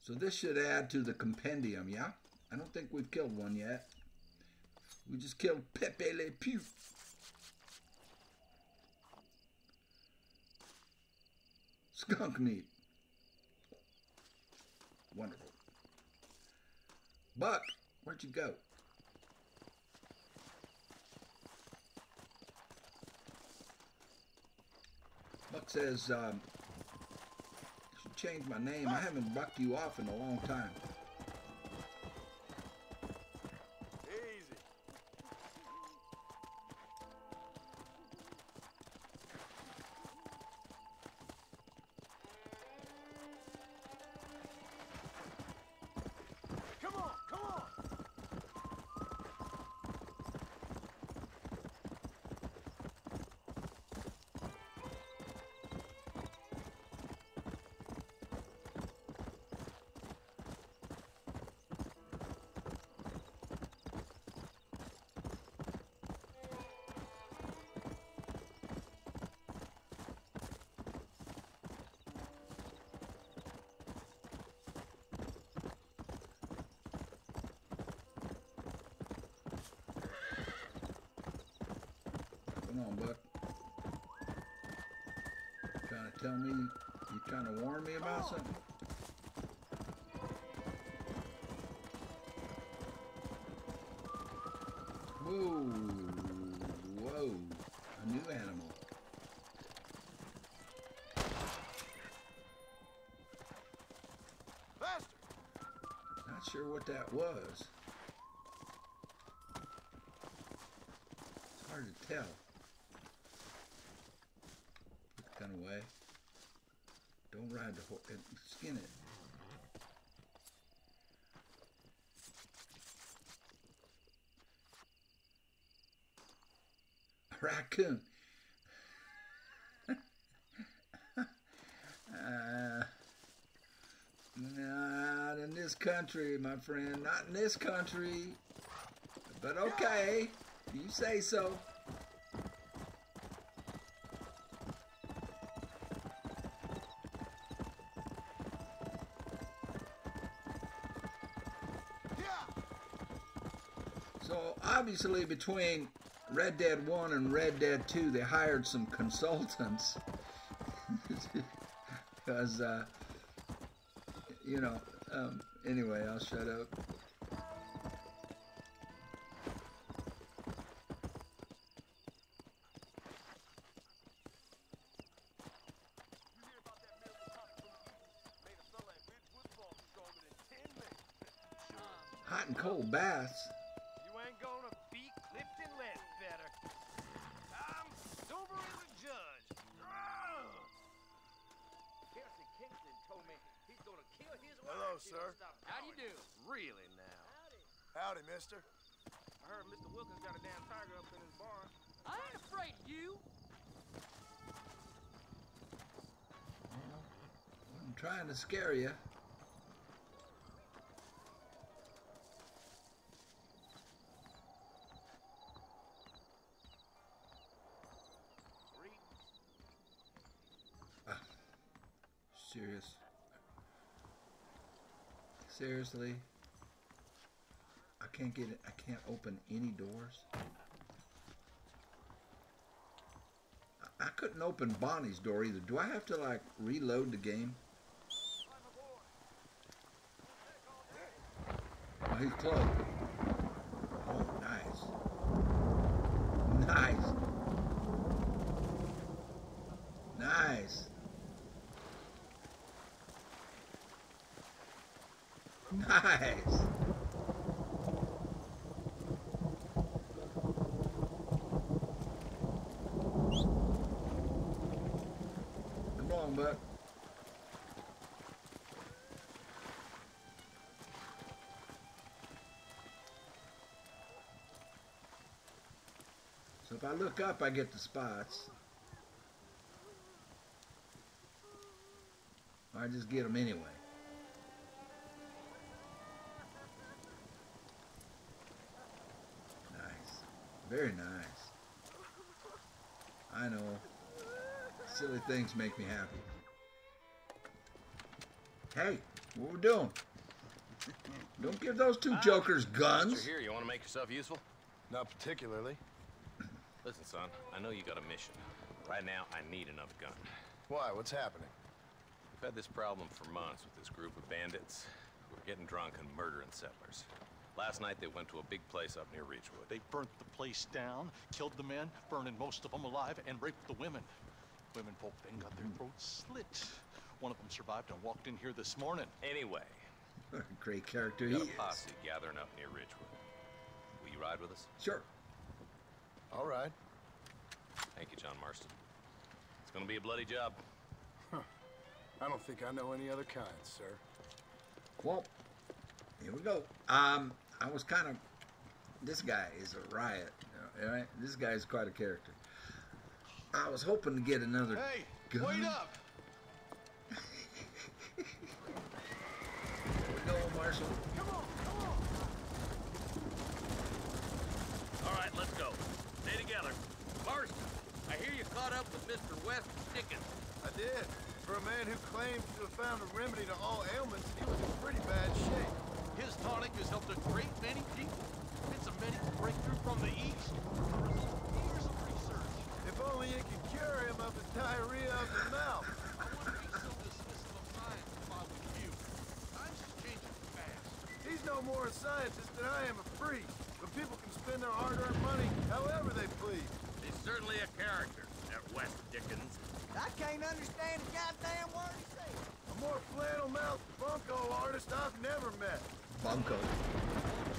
Speaker 1: So this should add to the compendium, yeah? I don't think we've killed one yet. We just killed Pepe Le Pew. Skunk meat. Wonderful. Buck, where'd you go? Buck says, um, change my name. I haven't bucked you off in a long time. Sure what that was. It's hard to tell. Put the gun away. Don't ride the horse. Skin it. Raccoon. uh, not in this country, my friend. Not in this country. But okay, you say so. So obviously, between Red Dead One and Red Dead Two, they hired some consultants because, uh, you know. Um, anyway, I'll shut up. Scare you. Ah, serious. Seriously? I can't get it. I can't open any doors. I couldn't open Bonnie's door either. Do I have to like reload the game? He's close. Oh, nice. Nice. Nice. Nice. I look up, I get the spots. I just get them anyway. Nice. Very nice. I know. Silly things make me happy. Hey, what we doing? Don't give those two ah. jokers guns.
Speaker 8: You're here. You want to make yourself useful?
Speaker 3: Not particularly.
Speaker 8: Listen, son. I know you got a mission. Right now, I need another gun.
Speaker 3: Why? What's happening?
Speaker 8: We've had this problem for months with this group of bandits who are getting drunk and murdering settlers. Last night, they went to a big place up near Ridgewood.
Speaker 9: They burnt the place down, killed the men, burning most of them alive, and raped the women. Women folk then got their throats slit. One of them survived and walked in here this morning.
Speaker 8: Anyway,
Speaker 1: Great character
Speaker 8: we
Speaker 1: he
Speaker 8: got
Speaker 1: is.
Speaker 8: a posse gathering up near Ridgewood. Will you ride with us?
Speaker 1: Sure.
Speaker 3: All right.
Speaker 8: Thank you, John Marston. It's gonna be a bloody job. Huh.
Speaker 3: I don't think I know any other kind, sir.
Speaker 1: Well, here we go. Um, I was kind of. This guy is a riot. All right, this guy is quite a character. I was hoping to get another.
Speaker 9: Hey,
Speaker 1: gun.
Speaker 9: wait up!
Speaker 1: Here we go, Marshall.
Speaker 7: All right, let's go. Stay together. Marston, I hear you caught up with Mr. West Dickens.
Speaker 3: I did. For a man who claims to have found a remedy to all ailments, he was in pretty bad shape.
Speaker 9: His tonic has helped a great many people. It's a medical breakthrough from the East. The result of years of research.
Speaker 3: If only it could cure him of his diarrhea of the mouth.
Speaker 9: I wouldn't be so dismissive of science if I was you. Times is changing fast.
Speaker 3: He's no more a scientist than I am a priest. But people can spend their hard-earned money however they please.
Speaker 7: He's certainly a character, West Dickens.
Speaker 10: I can't understand a goddamn word he says.
Speaker 3: A more flannel-mouthed bunko artist I've never met.
Speaker 1: Bunko.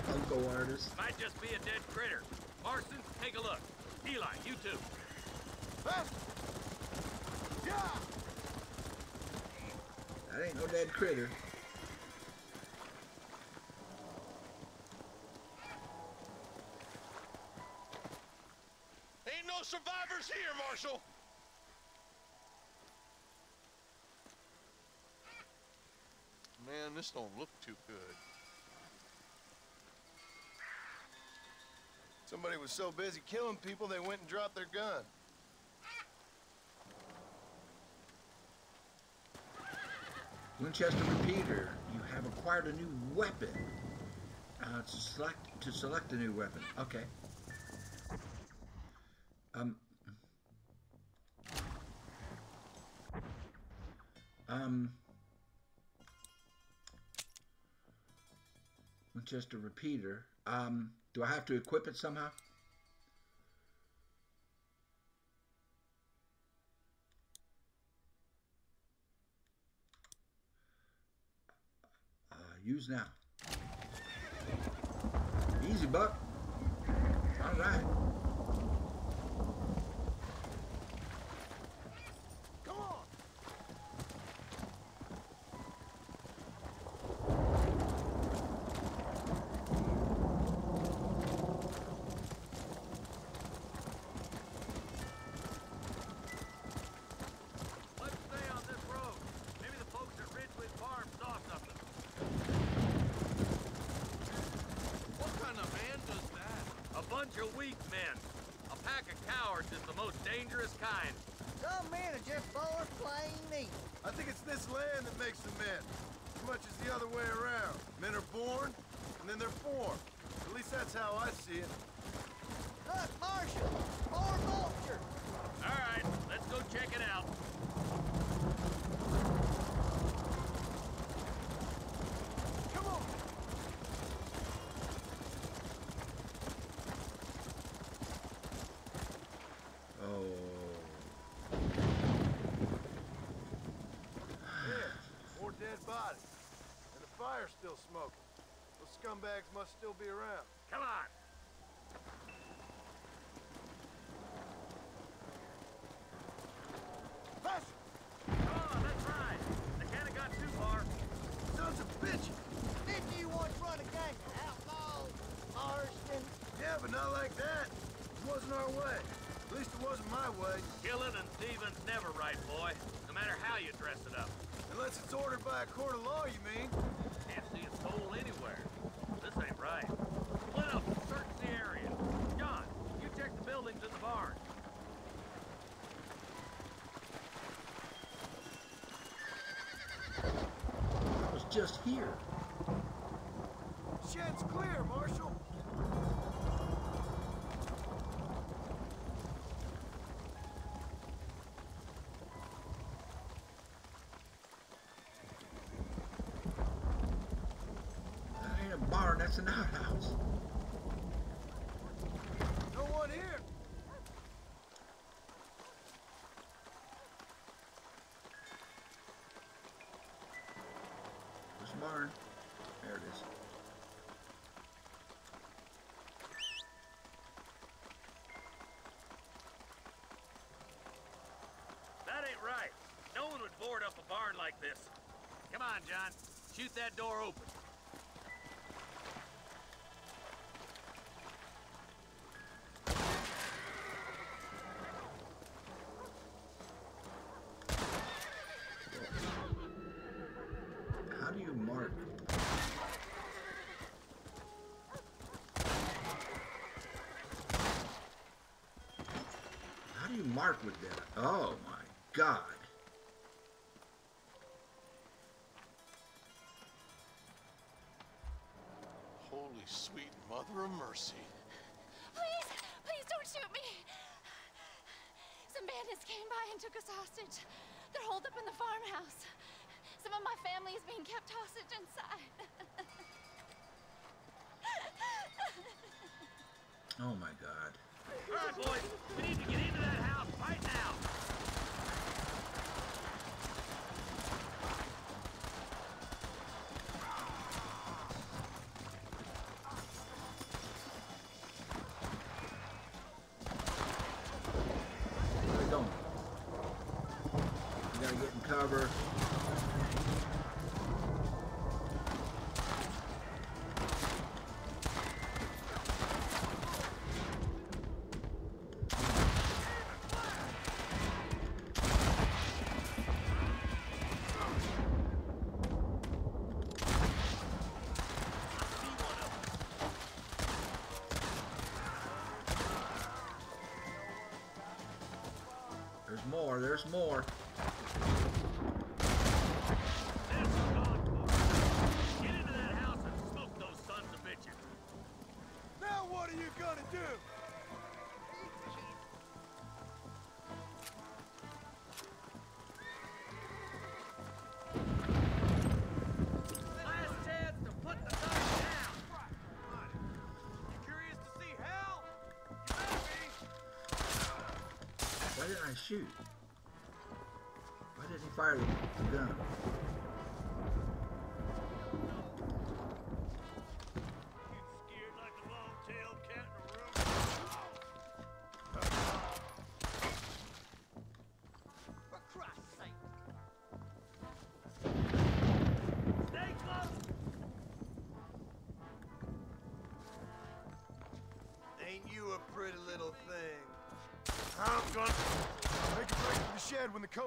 Speaker 1: Bunko artist.
Speaker 7: Might just be a dead critter. Marston, take a look. Eli, you too.
Speaker 3: Faster! Yeah!
Speaker 1: That ain't no dead critter.
Speaker 9: Survivors here, Marshal! Man, this don't look too good.
Speaker 3: Somebody was so busy killing people, they went and dropped their gun.
Speaker 1: Winchester repeater. You have acquired a new weapon. Uh, to select to select a new weapon. Okay. Um. Um. Winchester repeater. Um. Do I have to equip it somehow? Uh, use now. Easy, Buck. All right.
Speaker 5: Come on!
Speaker 7: Let's stay on this road. Maybe the folks at Ridgewood Farm saw something.
Speaker 9: What kind of man does that?
Speaker 7: A bunch of weak men. A pack of cowards is the most dangerous kind.
Speaker 10: Some men are just born plain evil.
Speaker 3: I think it's this land that makes them men. As much as the other way around. Men are born, and then they're formed. At least that's how I see it.
Speaker 10: Look, Marshal, more vultures.
Speaker 7: All right, let's go check it out.
Speaker 5: Come on!
Speaker 1: Oh.
Speaker 3: Yeah, more dead bodies. And the fire's still smoking. Those scumbags must still be around.
Speaker 7: Come on.
Speaker 5: Faster!
Speaker 7: Come on, let's ride. They can't got too far.
Speaker 3: Sons of bitches!
Speaker 10: Didn't you once run a gang of outlaws, Marston?
Speaker 3: Yeah, but not like that. It wasn't our way. At least it wasn't my way.
Speaker 7: Killing and thieving's never right, boy. No matter how you dress it up.
Speaker 3: Unless it's ordered by a court of law, you mean?
Speaker 7: Can't see a soul anywhere. This ain't right. Split up, search the area. John, you check the buildings in the barn.
Speaker 1: I was just here.
Speaker 3: Shed's clear, Marshal.
Speaker 1: That ain't a barn, that's an.
Speaker 3: No one here.
Speaker 1: There's a barn. There it is.
Speaker 7: That ain't right. No one would board up a barn like this. Come on, John. Shoot that door open.
Speaker 1: How do you mark with that? Oh my god.
Speaker 9: Holy sweet mother of mercy.
Speaker 2: Please, please don't shoot me. Some bandits came by and took us hostage. They're holed up in the farmhouse. Some of my family is being kept hostage inside.
Speaker 1: Oh my god.
Speaker 7: Of bitches.
Speaker 3: Now what are you gonna do?
Speaker 7: Last chance to put the gun down.
Speaker 3: Curious to see hell? You better be.
Speaker 1: Why didn't I shoot? Why didn't he fire the, gun?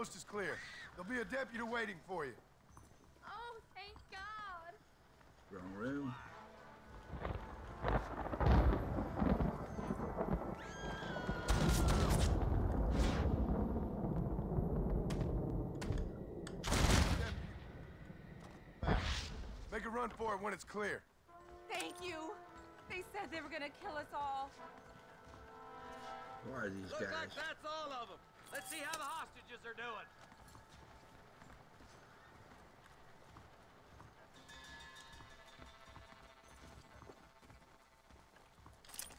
Speaker 3: Coast is clear. There'll be a deputy waiting for you.
Speaker 2: oh, thank God.
Speaker 1: Wrong room.
Speaker 3: Make a run for it when it's clear.
Speaker 11: Thank you. They said they were gonna kill us all.
Speaker 1: Who are these
Speaker 7: Looks
Speaker 1: guys?
Speaker 7: like that's all of them. Let's see how the hostages are doing.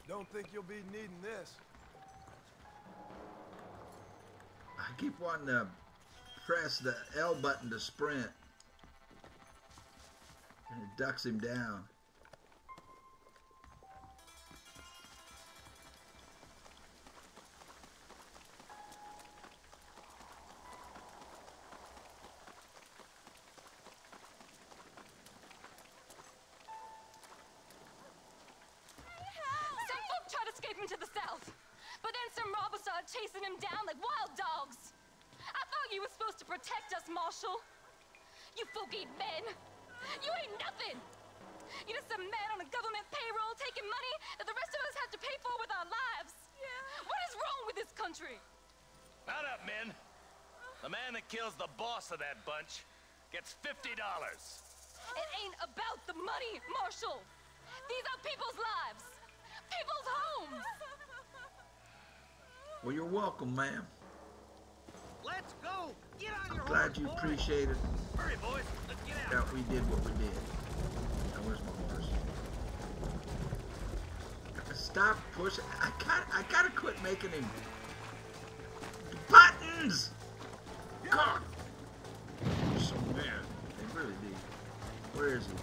Speaker 3: Don't think you'll be needing this.
Speaker 1: I keep wanting to press the L button to sprint. And it ducks him down.
Speaker 8: Boss of that bunch gets $50.
Speaker 11: It ain't about the money, Marshal. These are people's lives, people's homes.
Speaker 1: Well, you're welcome, ma'am.
Speaker 10: Let's go. Get on
Speaker 1: I'm
Speaker 10: your
Speaker 1: glad
Speaker 10: horse,
Speaker 1: you
Speaker 10: boy.
Speaker 1: appreciated
Speaker 8: Hurry, boys. Let's get out.
Speaker 1: that we did what we did. Now, where's my horse? Stop pushing. I got. I gotta quit making him buttons. God. Where is he?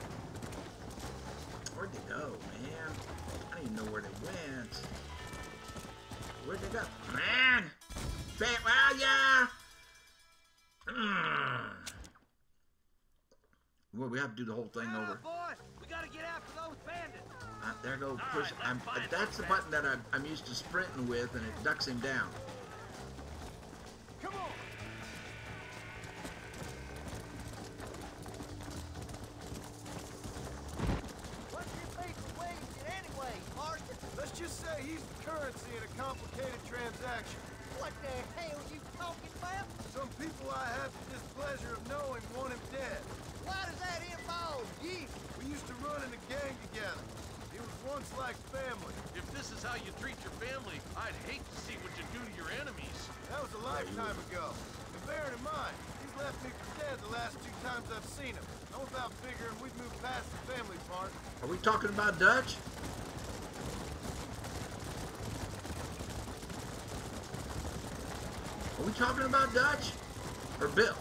Speaker 1: Where'd they go, man? I don't even know where they went. Where'd they go? Man! Bam, well, yeah! Mm. Well, we have to do the whole thing
Speaker 10: Ah,
Speaker 1: over.
Speaker 10: boys, we gotta get after those bandits.
Speaker 1: Uh, there go push.
Speaker 8: right,
Speaker 1: that's the button that I'm, I'm used to sprinting with, and it ducks him down.
Speaker 3: Dead the last two times I've seen him. I'm about figuring we've moved past the family part.
Speaker 1: Are we talking about Dutch? Are we talking about Dutch or Bill?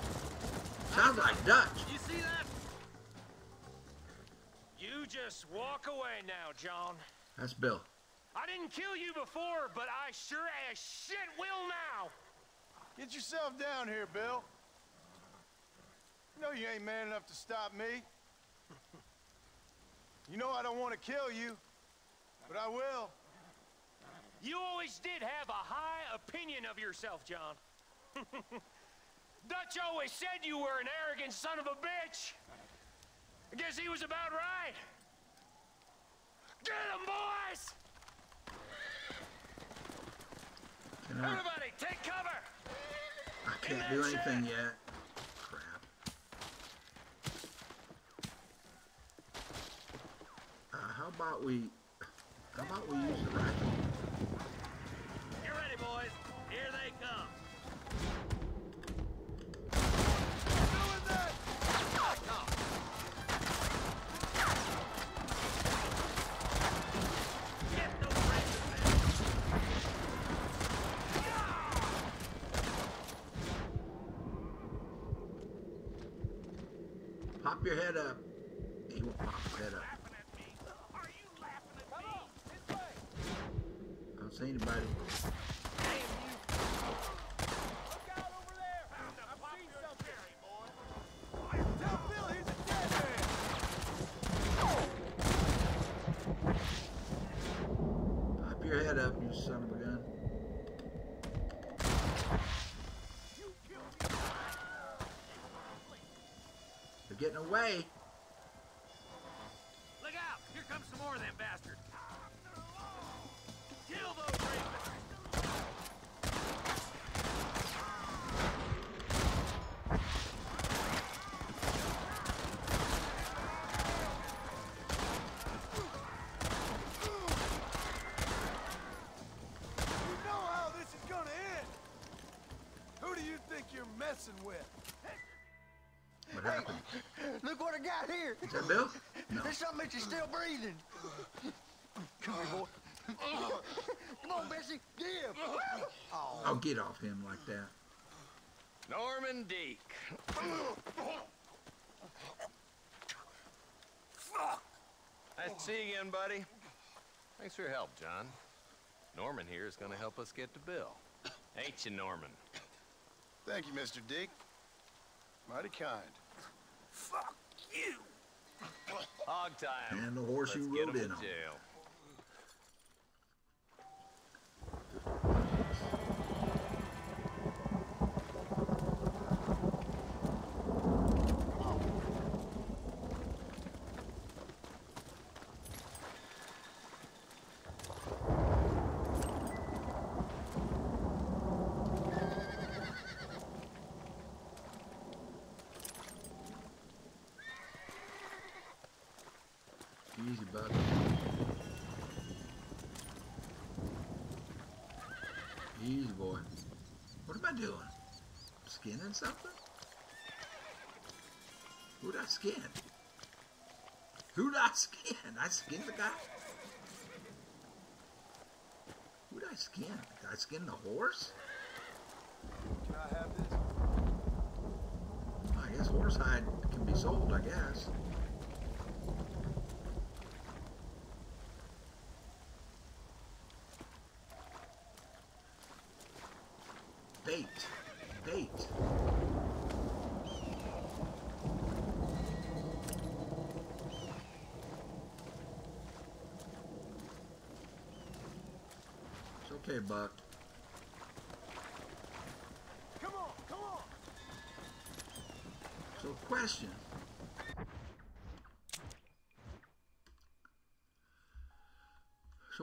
Speaker 1: Sounds like Dutch.
Speaker 7: You see that? You just walk away now, John.
Speaker 1: That's Bill.
Speaker 7: I didn't kill you before, but I sure as shit will now.
Speaker 3: Get yourself down here, Bill. You know you ain't man enough to stop me. You know I don't want to kill you, but I will.
Speaker 7: You always did have a high opinion of yourself, John. Dutch always said you were an arrogant son of a bitch. I guess he was about right. Get him, boys! Everybody, take cover!
Speaker 1: I can't do anything yet. Crap. Uh, how about we? How about we use the rifle?
Speaker 7: Get ready, boys. Here they come.
Speaker 3: Doing that!
Speaker 7: Get those.
Speaker 1: Pop your head up. He won't pop his head up.
Speaker 7: Laughing at me? Are you laughing at me?
Speaker 1: I don't see anybody.
Speaker 7: Found a popular cherry, boy.
Speaker 3: Tell Bill he's a dead man!
Speaker 1: Pop your head up, you son of a gun. They're getting away.
Speaker 7: Look out! Here comes some more of them bastards. Kill those ravens!
Speaker 3: You know how this is gonna end! Who do you think you're messing with?
Speaker 1: What happened?
Speaker 10: Look what I got here.
Speaker 1: Is that Bill? No.
Speaker 10: There's something that you're still breathing. Come here, boy. Come on, Bessie. Give. Oh.
Speaker 1: I'll get off him like that.
Speaker 8: Norman Deek. Nice to see you again, buddy. Thanks for your help, John. Norman here is going to help us get to Bill. Ain't you, Norman?
Speaker 3: Thank you, Mr. Dick. Mighty kind.
Speaker 7: Fuck you!
Speaker 8: Hog time.
Speaker 1: And the horse
Speaker 8: Let's
Speaker 1: you rode
Speaker 8: him
Speaker 1: in
Speaker 8: to
Speaker 1: on.
Speaker 8: jail. Easy, bud. Easy, boy.
Speaker 1: What am I doing? Skinning something? Who'd I skin? Who'd I skin? I skinned the guy? Who'd I skin? Did I skin the horse?
Speaker 3: Can I have this?
Speaker 1: I guess horse hide can be sold, I guess.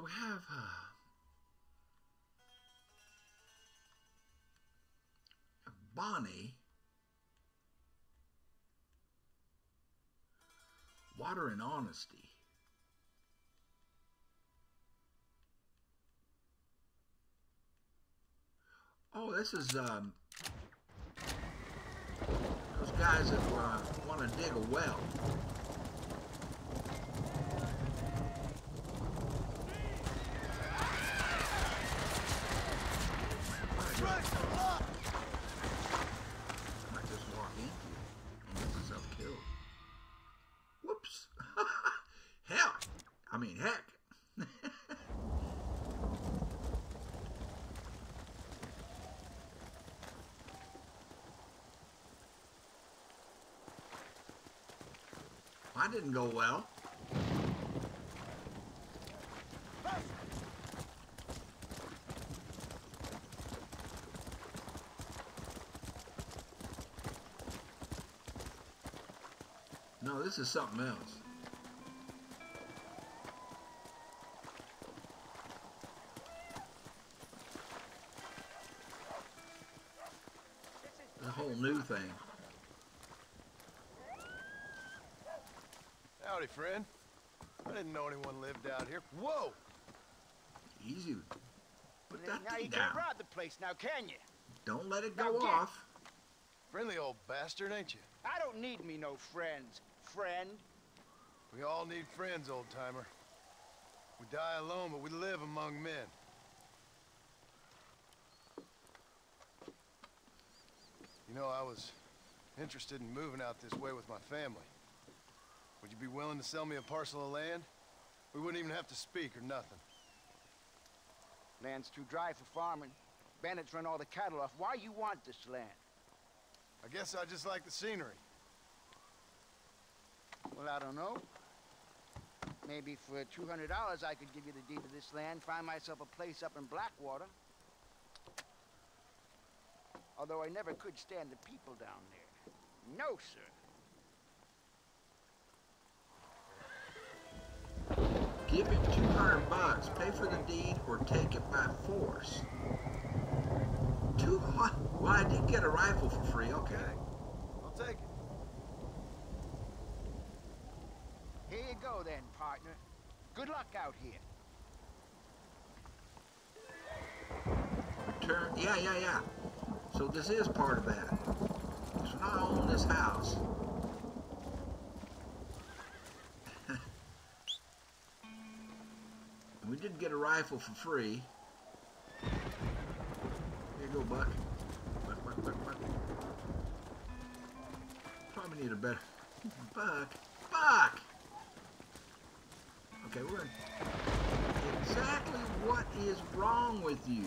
Speaker 1: We have Bonnie, Water and Honesty. Oh, this is um, those guys that uh, want to dig a well. Might just walk into it and get myself killed. Whoops. Hell. I mean, heck. That didn't go well. No, this is something else. A whole new thing.
Speaker 3: Howdy, friend. I didn't know anyone lived out here. Whoa!
Speaker 1: Easy. Put that
Speaker 10: now
Speaker 1: thing
Speaker 10: you
Speaker 1: down.
Speaker 10: can't rob the place now, can you?
Speaker 1: Don't let it
Speaker 10: Now
Speaker 1: go
Speaker 10: get-
Speaker 1: off.
Speaker 3: Friendly old bastard, ain't you?
Speaker 10: I don't need me no friends. Friend.
Speaker 3: We all need friends, old timer. We die alone, but we live among men. You know, I was interested in moving out this way with my family. Would you be willing to sell me a parcel of land? We wouldn't even have to speak or nothing.
Speaker 10: Land's too dry for farming. Bandits run all the cattle off. Why you want this land?
Speaker 3: I guess I just like the scenery.
Speaker 10: Well, I don't know. Maybe for $200 I could give you the deed to this land, find myself a place up in Blackwater. Although I never could stand the people down there. No, sir.
Speaker 1: Give him 200 bucks, pay for the deed, or take it by force. Two? Well, I did get a rifle for free, okay.
Speaker 3: I'll take it.
Speaker 10: Here you go then, partner. Good luck out here.
Speaker 1: Turn, yeah, yeah, yeah. So this is part of that. So now I own this house. We did get a rifle for free. Here you go, Buck. Buck, Buck, Buck, Buck. Probably need a better. Buck. Buck! Okay, we're. Exactly what is wrong with you?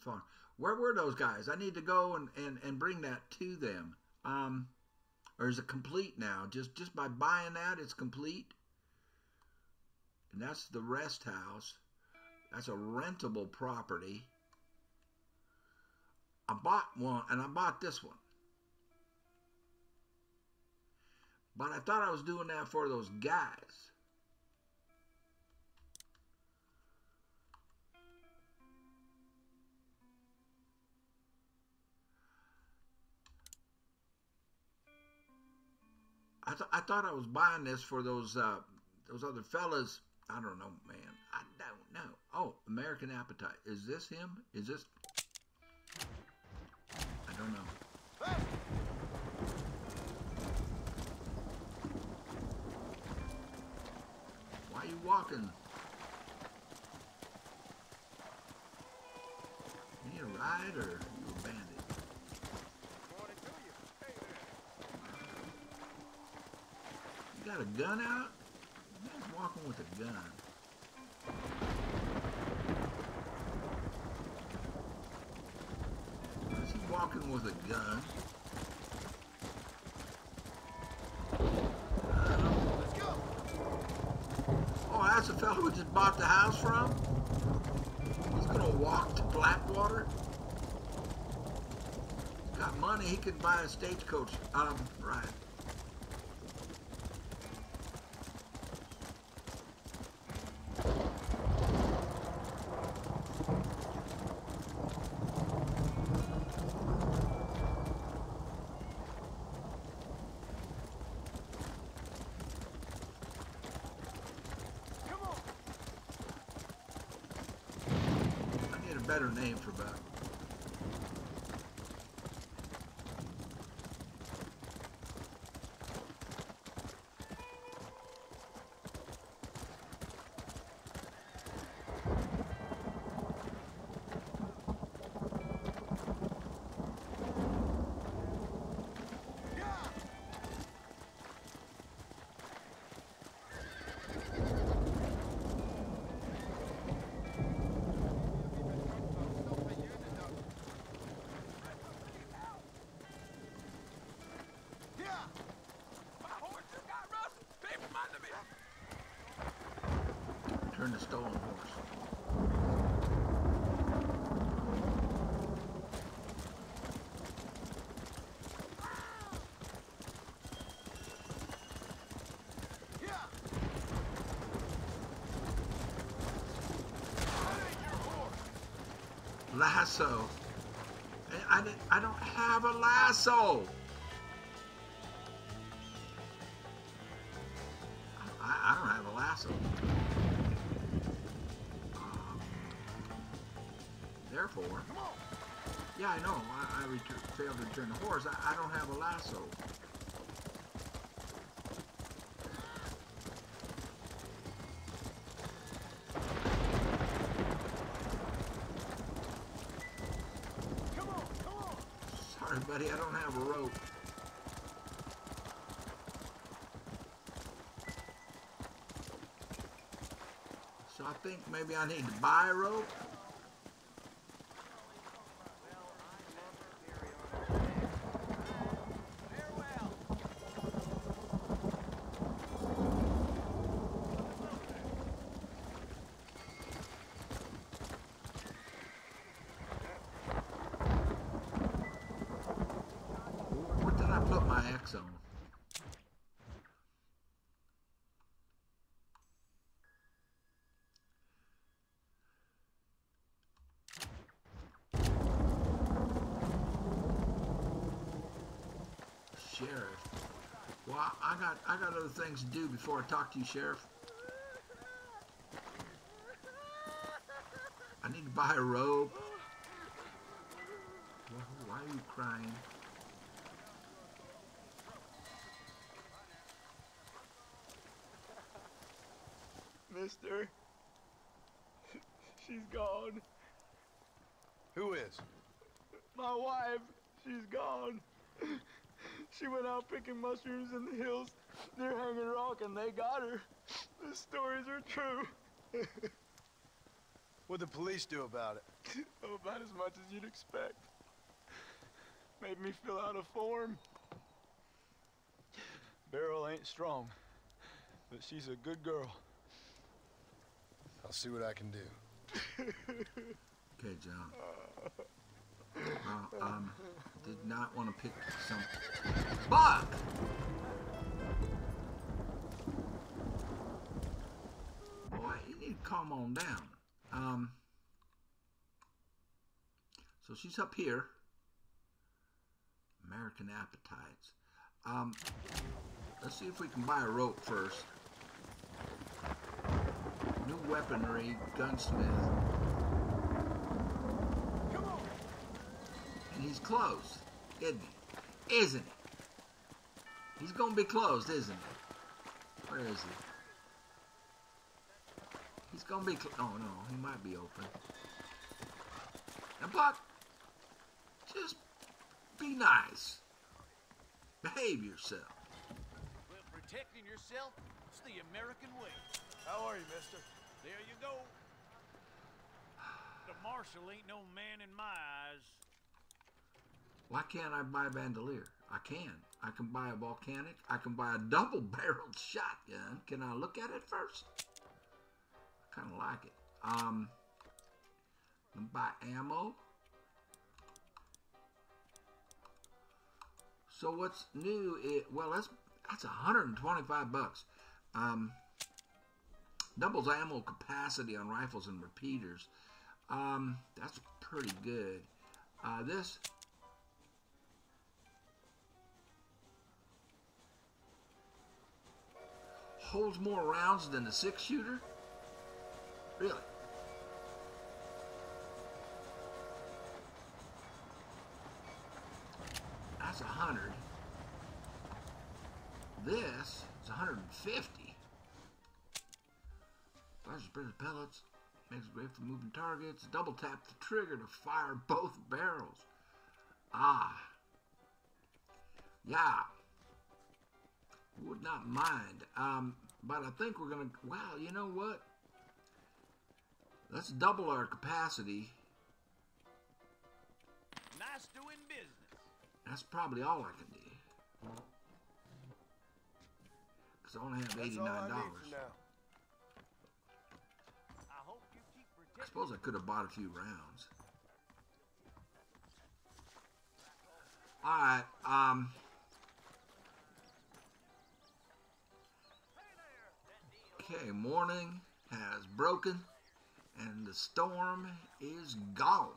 Speaker 1: Farm. Where were those guys? I need to go and, and, and bring that to them. Um, or is it complete now? Just just by buying that, it's complete. And that's the rest house. That's a rentable property. I bought one, and I bought this one. But I thought I was doing that for those guys. Th- I thought I was buying this for those uh, those other fellas. I don't know, man. I don't know. Oh, American Appetite. Is this him? Is this? I don't know. Why are you walking? You need a ride or you a bandit? You got a gun out? He's walking with a gun. Is he walking with a gun? Oh, that's the fellow we just bought the house from? He's gonna walk to Blackwater? He's got money, he can buy a stagecoach. Um, right. I need a better name for Buck. Turn the stolen horse. Lasso. I, I, I don't have a lasso. I, I don't have a lasso. Um, therefore, yeah, I know. I, I failed to return the horse. I, I don't have a lasso. Buddy, I don't have a rope. So I think maybe I need to buy a rope. What did I put my X on? Sheriff. Well, I got I got other things to do before I talk to you, Sheriff. I need to buy a rope. Why are you crying?
Speaker 12: Mister. She's gone.
Speaker 3: Who is?
Speaker 12: My wife, she's gone. She went out picking mushrooms in the hills near Hanging Rock and they got her. The stories are true.
Speaker 3: What'd the police do about it?
Speaker 12: oh, about as much as you'd expect. Made me fill out a form. Beryl ain't strong, but she's a good girl.
Speaker 3: I'll see what I can do.
Speaker 1: Okay, John. Well, um, did not want to pick some. Buck! Boy, you need to calm on down. Um, so she's up here. American Appetites. Um, Let's see if we can buy a rope first. New weaponry, gunsmith. He's closed, isn't he? Isn't he? He's gonna be closed, isn't he? Where is he? He's gonna be. Cl- oh no, he might be open. Now, Buck, just be nice. Behave yourself.
Speaker 13: Well, protecting yourself, it's the American way.
Speaker 3: How are you, mister?
Speaker 13: There you go. The marshal ain't no man in my eyes.
Speaker 1: Why can't I buy a bandolier? I can. I can buy a volcanic. I can buy a double-barreled shotgun. Can I look at it first? I kind of like it. Um, and buy ammo. So what's new? It, well, that's that's 125 bucks. Um, doubles ammo capacity on rifles and repeaters. Um, that's pretty good. Uh, this holds more rounds than the six shooter. Really? That's a hundred. This is 150. Fires sprinter pellets. Makes it great for moving targets. Double tap the trigger to fire both barrels. Ah. Yeah. Would not mind. Um, but I think we're gonna. Wow, you know what? Let's double our capacity.
Speaker 13: Nice doing business.
Speaker 1: That's probably all I can do. Because I only have
Speaker 3: That's
Speaker 1: $89.
Speaker 3: need for now.
Speaker 13: I hope you keep
Speaker 1: I suppose I could have bought a few rounds. Alright, um. Okay, morning has broken and the storm is gone.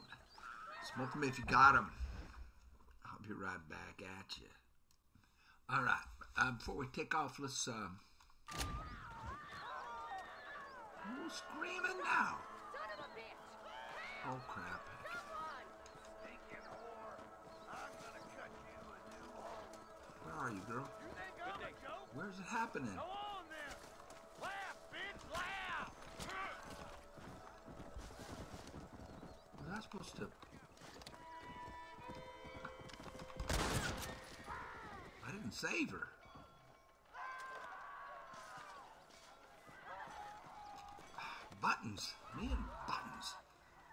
Speaker 1: Smoke them if you got them. I'll be right back at you. Alright, uh, before we take off, let's. Um, who's screaming now? Oh crap. Where are you, girl? Where's it happening?
Speaker 13: Go on then. Laugh, bitch, laugh.
Speaker 1: Was I supposed to? I didn't save her. Buttons. Me and buttons.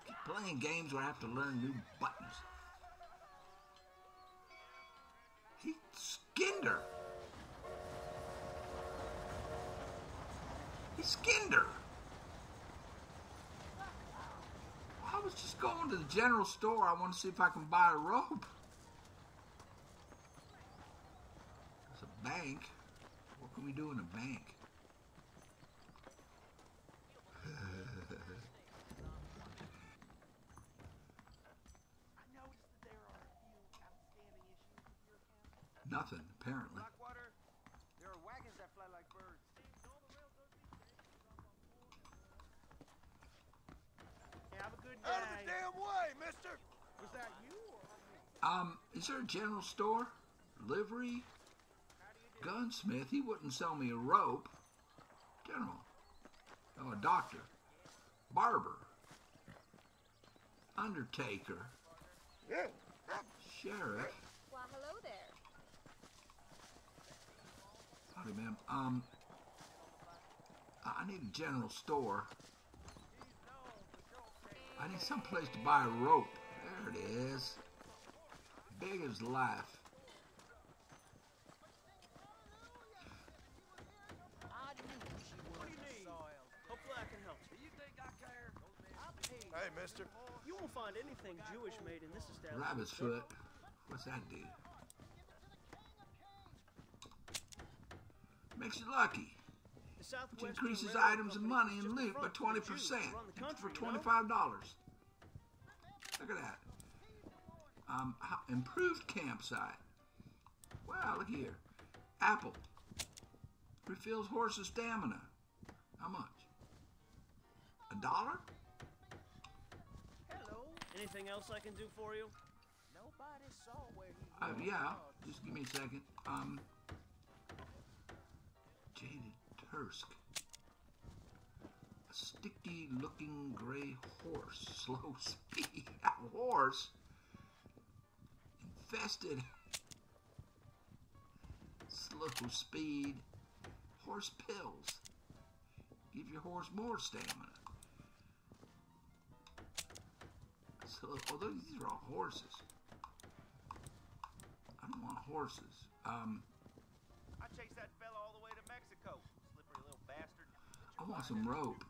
Speaker 1: Keep playing games where I have to learn new buttons. He skinned her. He skinned her. I was just going to the general store. I want to see if I can buy a rope. There's a bank. What can we do in a bank? Nothing, apparently.
Speaker 10: Blackwater, there are wagons that fly like birds. Have a good day.
Speaker 3: Out of the damn way, mister!
Speaker 10: Was that you?
Speaker 1: Um, is there a general store? Livery? Gunsmith? He wouldn't sell me a rope. General. Oh, a doctor. Barber. Undertaker. Sheriff.
Speaker 11: Why, hello there.
Speaker 1: Howdy, ma'am. Um, I I need a general store. I need some place to buy a rope. There it is. Big as life.
Speaker 10: What do you need? Hopefully I can help you. You think I care? I'll pay.
Speaker 3: Hey, mister.
Speaker 10: You won't find anything Jewish made in this establishment.
Speaker 1: Rabbit's foot. What's that do? Makes you lucky. Which increases items and money
Speaker 10: is
Speaker 1: and loot by 20%
Speaker 10: Jews to run the country,
Speaker 1: for $25. Look at that. Um, improved campsite. Wow, look here. Apple. Refills horse's stamina. How much? A dollar?
Speaker 14: Hello. Anything else I can do for you? Nobody saw where he
Speaker 1: Uh, yeah, just give me a second. Um, Jaded Tursk. A sticky looking gray horse. Slow speed. A horse? Infested. Slow speed. Horse pills. Give your horse more stamina. Slow. Although these are all horses. I don't want horses. Um,
Speaker 13: I chased that fella all the way to Mexico. Slippery little bastard.
Speaker 1: I want some rope.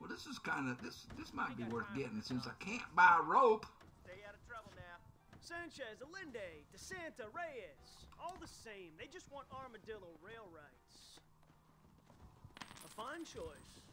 Speaker 1: Well, this is kind of this. This might be worth getting since I can't buy rope.
Speaker 14: Stay out of trouble now. Sanchez, Allende, DeSanta, Reyes. All the same. They just want armadillo rail rights. A fine choice.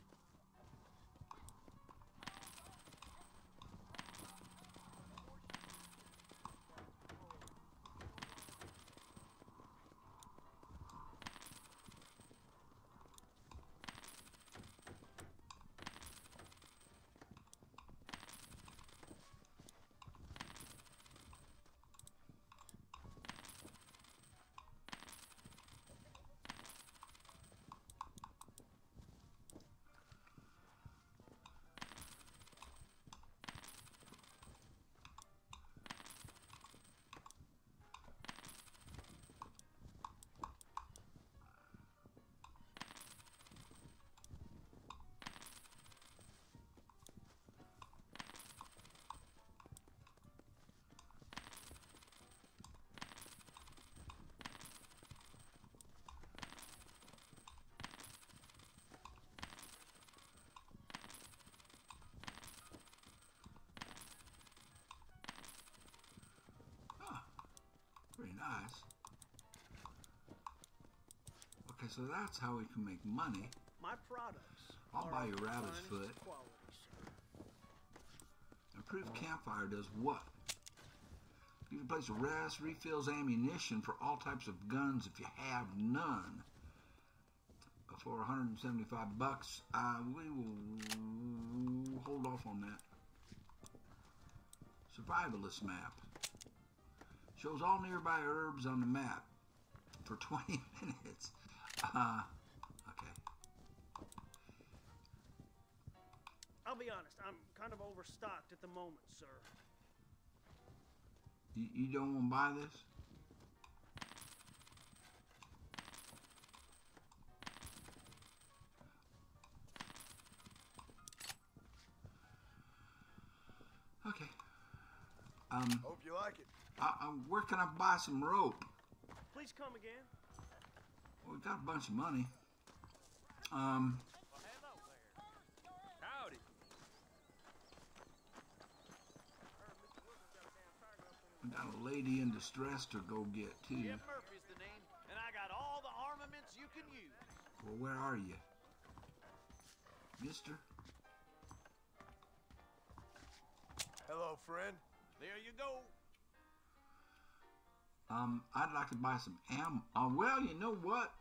Speaker 1: Very nice. Okay, so that's how we can make money.
Speaker 14: My products.
Speaker 1: I'll buy
Speaker 14: of
Speaker 1: you rabbit's foot.
Speaker 14: Quality.
Speaker 1: Improved campfire does what? You can place a rest, refills ammunition for all types of guns if you have none. For 175 bucks, uh, we will hold off on that. Survivalist map. Shows all nearby herbs on the map for 20 minutes. Uh, okay.
Speaker 14: I'll be honest, I'm kind of overstocked at the moment, sir.
Speaker 1: You, you don't want to buy this? Okay. Um,
Speaker 3: Hope you like it.
Speaker 1: I, I, where can I buy some rope?
Speaker 14: Please come again.
Speaker 1: Well, we got a bunch of money. Um,
Speaker 13: Howdy.
Speaker 1: we got a lady in distress to go get too.
Speaker 13: Jim Murphy's the name, and I got all the armaments you can use.
Speaker 1: Well, where are you, Mister?
Speaker 3: Hello, friend.
Speaker 13: There you go.
Speaker 1: Um, I'd like to buy some ammo. Uh, well, you know what?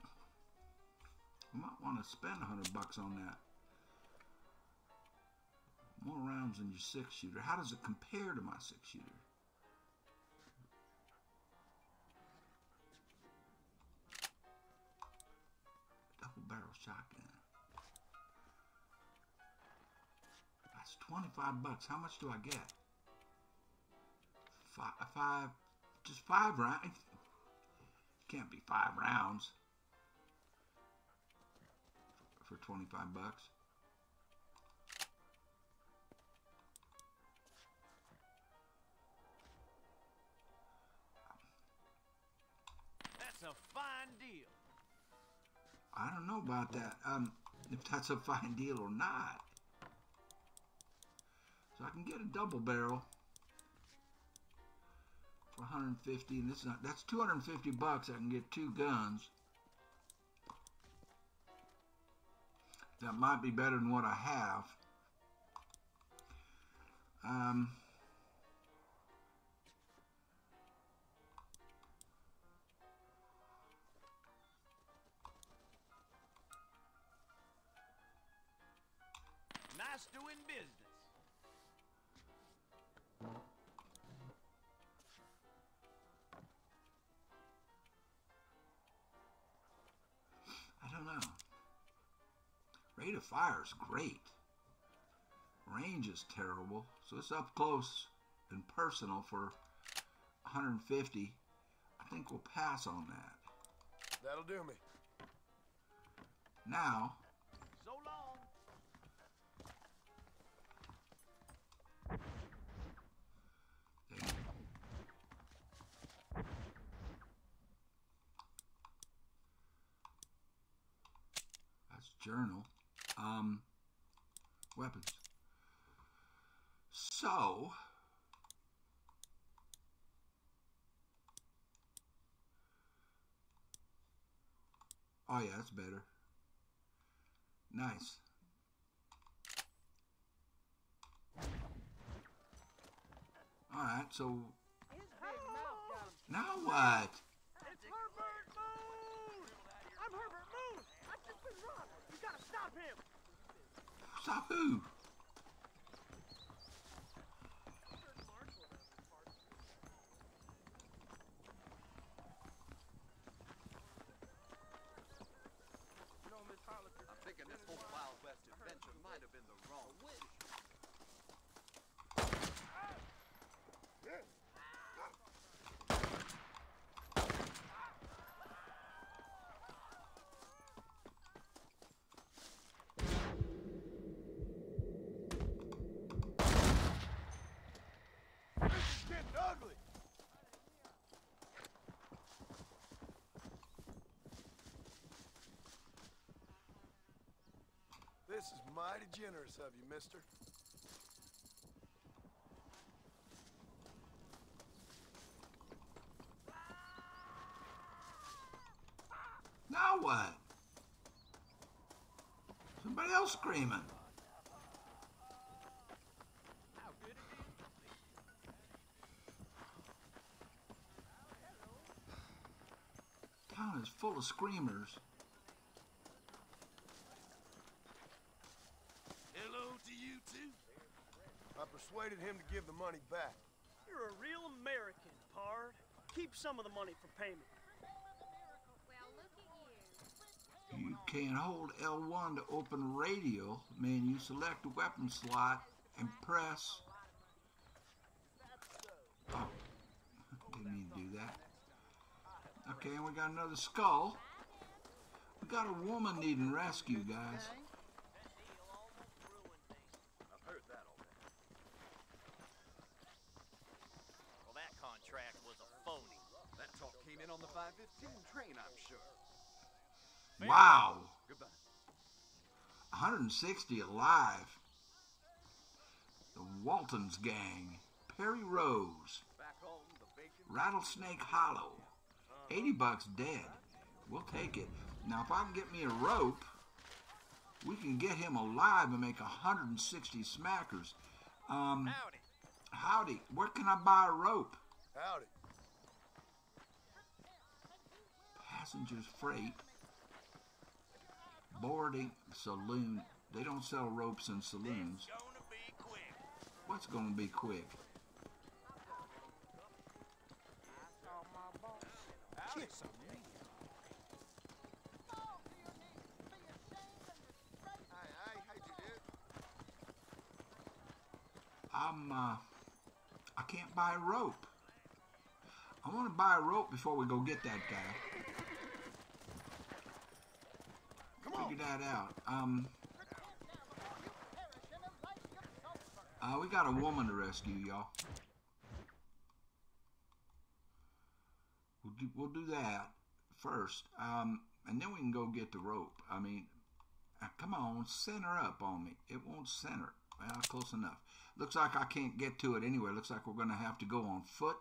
Speaker 1: I might want to spend a hundred bucks on that. More rounds than your six shooter. How does it compare to my six shooter? Double barrel shotgun. That's 25 bucks. How much do I get? Five, five just five rounds. Can't be five rounds for 25 bucks.
Speaker 13: That's a fine deal.
Speaker 1: I don't know about that. Um, if that's a fine deal or not. So I can get a double barrel for 150, and this is not, that's 250 bucks. I can get two guns. That might be better than what I have. Um, Rate of fire is great. Range is terrible, so it's up close and personal for 150. I think we'll pass on that.
Speaker 3: That'll do me.
Speaker 1: Now,
Speaker 14: So long.
Speaker 1: that's journal. Um, weapons. So, oh yeah, that's better. Nice. All right, so now what?
Speaker 14: It's Herbert Moon! I'm Herbert Moon! I've just been robbed! You gotta stop
Speaker 1: who?
Speaker 15: I'm thinking this whole Wild West adventure might have been the wrong wish.
Speaker 3: This is getting ugly. This is mighty generous of you, mister.
Speaker 1: Now what? Somebody else screaming. Town is full of screamers.
Speaker 3: Hello to you too. I persuaded him to give the money back.
Speaker 14: You're a real American, Pard. Keep some of the money for payment.
Speaker 1: You can hold L1 to open radio menu, select a weapon slot, and press. Oh, didn't mean to do that. Okay, and we got another skull. We got a woman needing rescue, guys.
Speaker 15: I've heard that already.
Speaker 13: Well, that contract was a phony.
Speaker 15: That talk came in on the 515 train, I'm sure.
Speaker 1: Wow.
Speaker 15: Goodbye.
Speaker 1: 160 alive. The Waltons gang. Perry Rose.
Speaker 15: Back home, the bacon.
Speaker 1: Rattlesnake Hollow. 80 bucks dead. We'll take it. Now, if I can get me a rope, we can get him alive and make 160 smackers. Um,
Speaker 13: Howdy.
Speaker 1: howdy. Where can I buy a rope?
Speaker 3: Howdy.
Speaker 1: Passengers freight. Boarding saloon. They don't sell ropes in saloons.
Speaker 13: Gonna.
Speaker 1: What's going to be quick? I'm uh I can't buy a rope. I want to buy a rope before we go get that guy. Figure that out. Um uh, we got a woman to rescue, y'all. We'll do, we'll do that first, um, and then we can go get the rope. I mean, uh, come on, center up on me. It won't center. Well, close enough. Looks like I can't get to it anyway. Looks like we're going to have to go on foot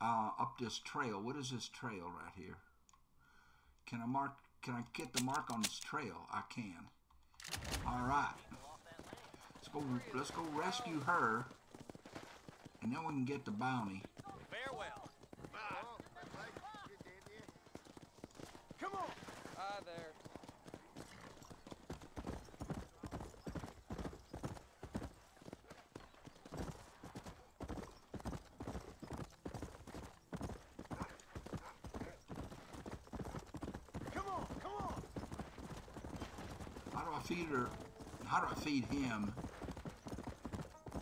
Speaker 1: uh, up this trail. What is this trail right here? Can I mark? Can I get the mark on this trail? I can. All right. Let's go. Let's go rescue her, and then we can get the bounty.
Speaker 13: Farewell.
Speaker 3: Come on.
Speaker 15: Hi there.
Speaker 3: Come on. Come on.
Speaker 1: How do I feed her? How do I feed him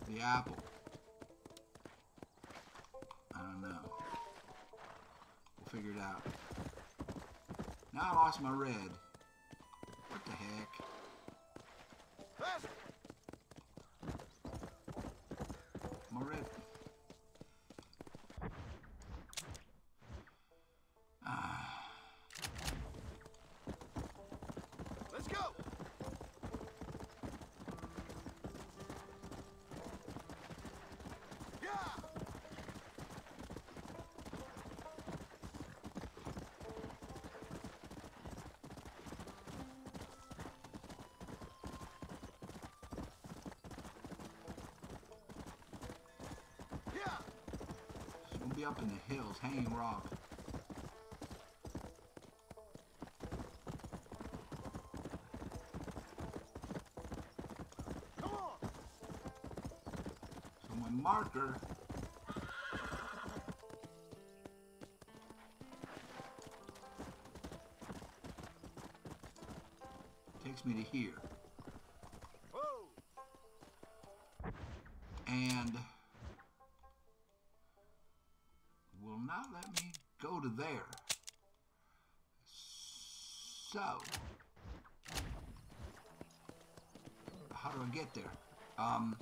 Speaker 1: the apple? I don't know. We'll figure it out. Now I lost my red. What the heck? My red. Ah.
Speaker 3: Let's go! Yeah! Yeah!
Speaker 1: Be up in the hills, hanging rock. So my marker takes me to here. To there. So, how do I get there? Um,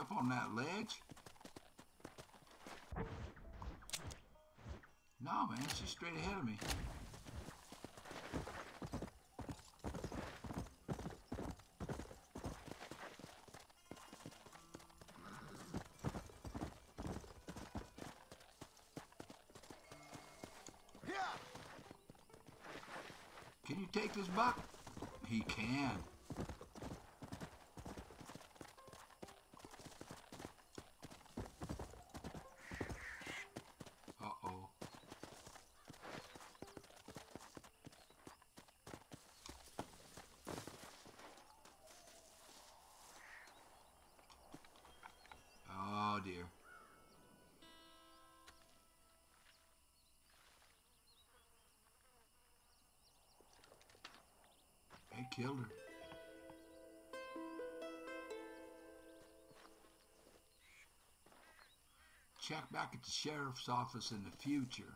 Speaker 1: up on that ledge? No, man, she's straight ahead of me.
Speaker 3: Yeah!
Speaker 1: Can you take this buck? He can. Uh-oh. Oh dear. Killed her. Check back at the sheriff's office in the future.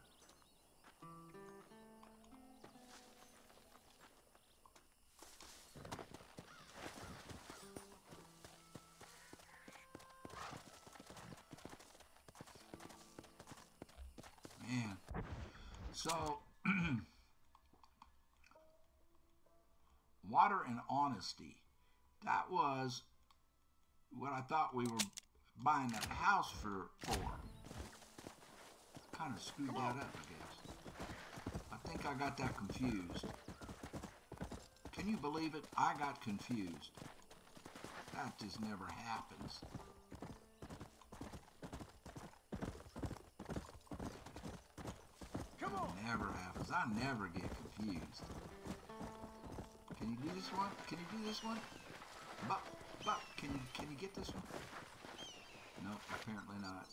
Speaker 1: Honesty. That was what I thought we were buying that house for. for. Kind of screwed that up, I guess. I think I got that confused. Can you believe it? I got confused. That just never happens.
Speaker 3: Come on!
Speaker 1: Never happens. I never get confused. Can you do this one? Can you do this one? Buck, Buck, can you can you get this one? No, apparently not.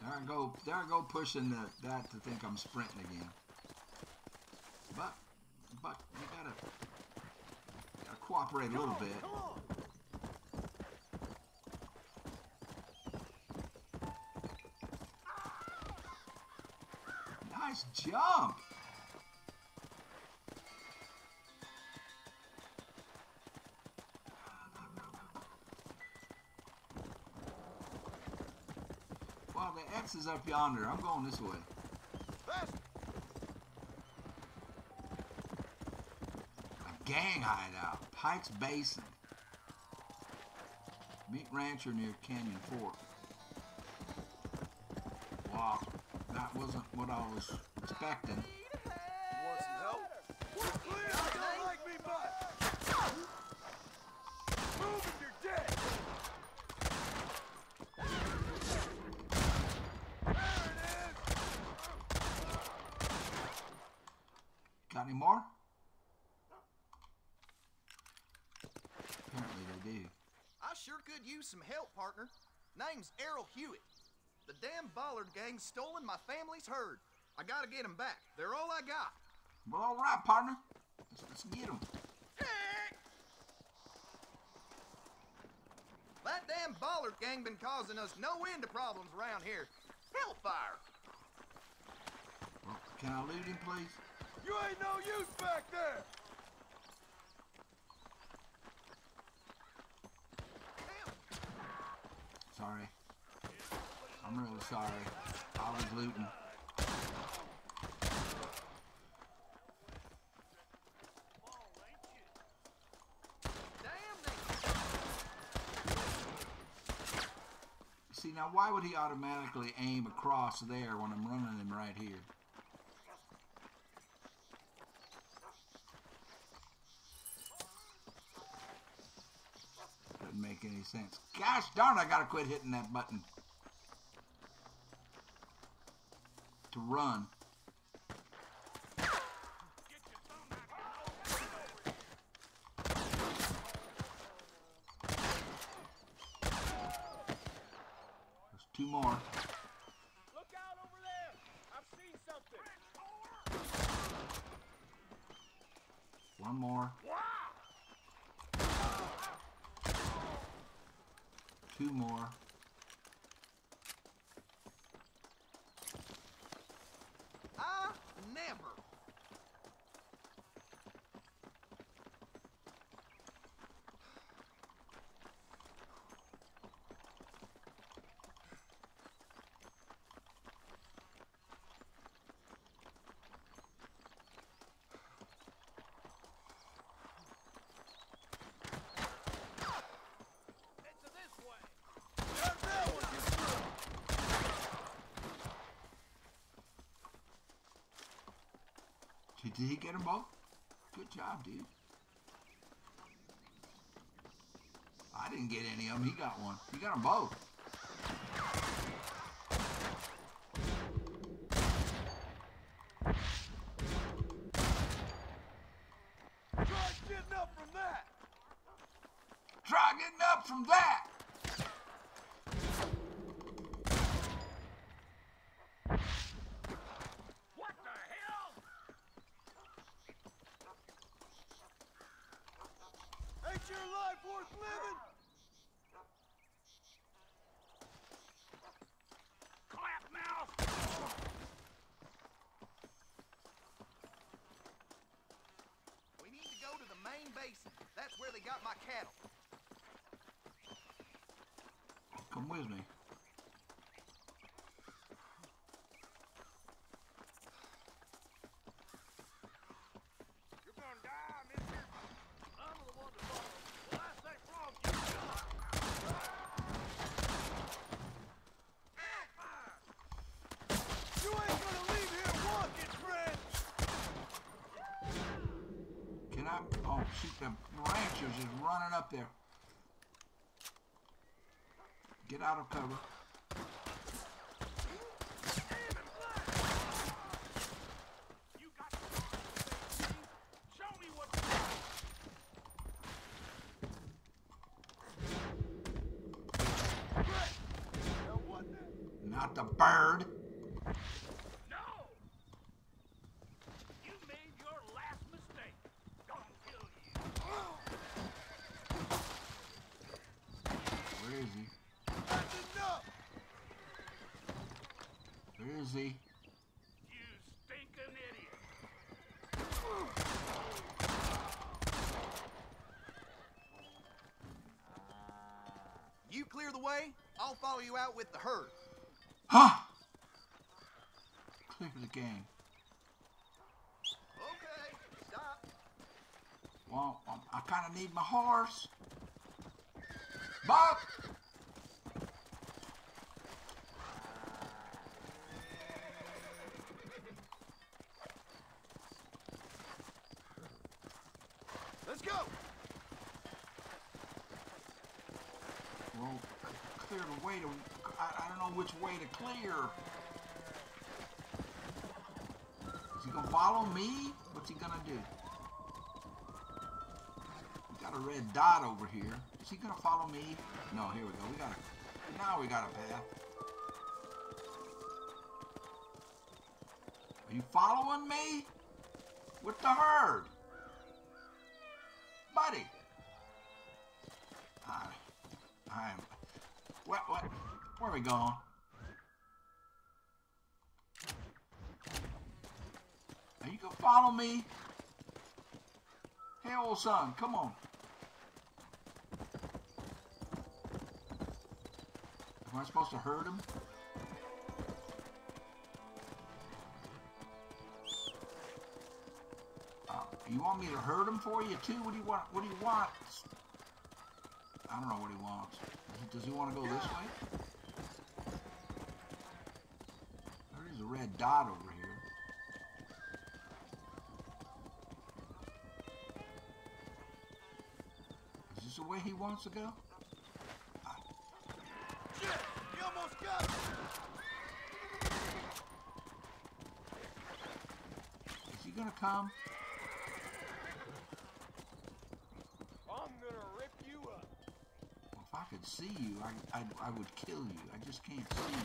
Speaker 1: There I go. There I go, pushing the, that to think I'm sprinting again. But, but you gotta, gotta cooperate a little bit. X is up yonder. I'm going this way. I Gang hideout, Pikes Basin. Meat Rancher near Canyon Fork. Wow, that wasn't what I was expecting.
Speaker 3: Want some help? Please, don't like me, but move if you're dead.
Speaker 1: Got any more? Apparently they do.
Speaker 15: I sure could use some help, partner. Name's Errol Hewitt. The damn Bollard gang's stolen my family's herd. I gotta get them back. They're all I got.
Speaker 1: Well, all right, partner. Let's, let's get them.
Speaker 15: That damn Bollard gang been causing us no end of problems around here. Hellfire!
Speaker 1: Well, can I loot him, please?
Speaker 3: You ain't no use back there.
Speaker 1: Sorry. I'm really sorry. I was looting. See, now why would he automatically aim across there when I'm running him right here? Doesn't make any sense. Gosh darn, I gotta quit hitting that button. To run. There's two more.
Speaker 7: Look out over there! I've seen something!
Speaker 1: One more. Two more.
Speaker 15: I never.
Speaker 7: It's this way!
Speaker 1: Did, he get them both? Good job, dude. I didn't get any of them. He got one. He got them both.
Speaker 3: Try getting up from that.
Speaker 1: Try getting up from that.
Speaker 7: What the hell?
Speaker 3: Ain't your life worth living?
Speaker 7: Clap mouth!
Speaker 15: We need to go to the main basin. That's where they got my cattle.
Speaker 1: Come with me.
Speaker 7: You're gonna die, mister! I'm the one to follow. The last thing wrong, you
Speaker 3: You ain't gonna leave here walking, friend.
Speaker 1: Can I? Oh, shoot, the ranchers is running up there. Get out of cover. Not the bird.
Speaker 7: No! You made your last mistake. Gonna kill you.
Speaker 1: Where is he?
Speaker 3: That's enough.
Speaker 1: Where is he?
Speaker 7: You stinking idiot.
Speaker 15: You clear the way, I'll follow you out with the herd.
Speaker 1: Huh? Clear the game.
Speaker 15: Okay, stop.
Speaker 1: Well, um, I kind of need my horse. Buck!
Speaker 3: Let's go!
Speaker 1: Well, clear the way to. I, I don't know which way to clear. Is he gonna follow me? What's he gonna do? We got a red dot over here. Is he gonna follow me? No, here we go. We got a. Now we got a path. Are you following me? With the herd? We go. Are you gonna follow me? Hey, old son, come on. Am I supposed to hurt him? Uh, you want me to hurt him for you too? What do you want? What do you want? I don't know what he wants. Does he want to go this way? There's a dot over here. Is this the way he wants to go?
Speaker 3: Shit! You almost got it!
Speaker 1: Is he gonna come?
Speaker 7: I'm gonna rip you up.
Speaker 1: Well, if I could see you, I, I, I would kill you. I just can't see you.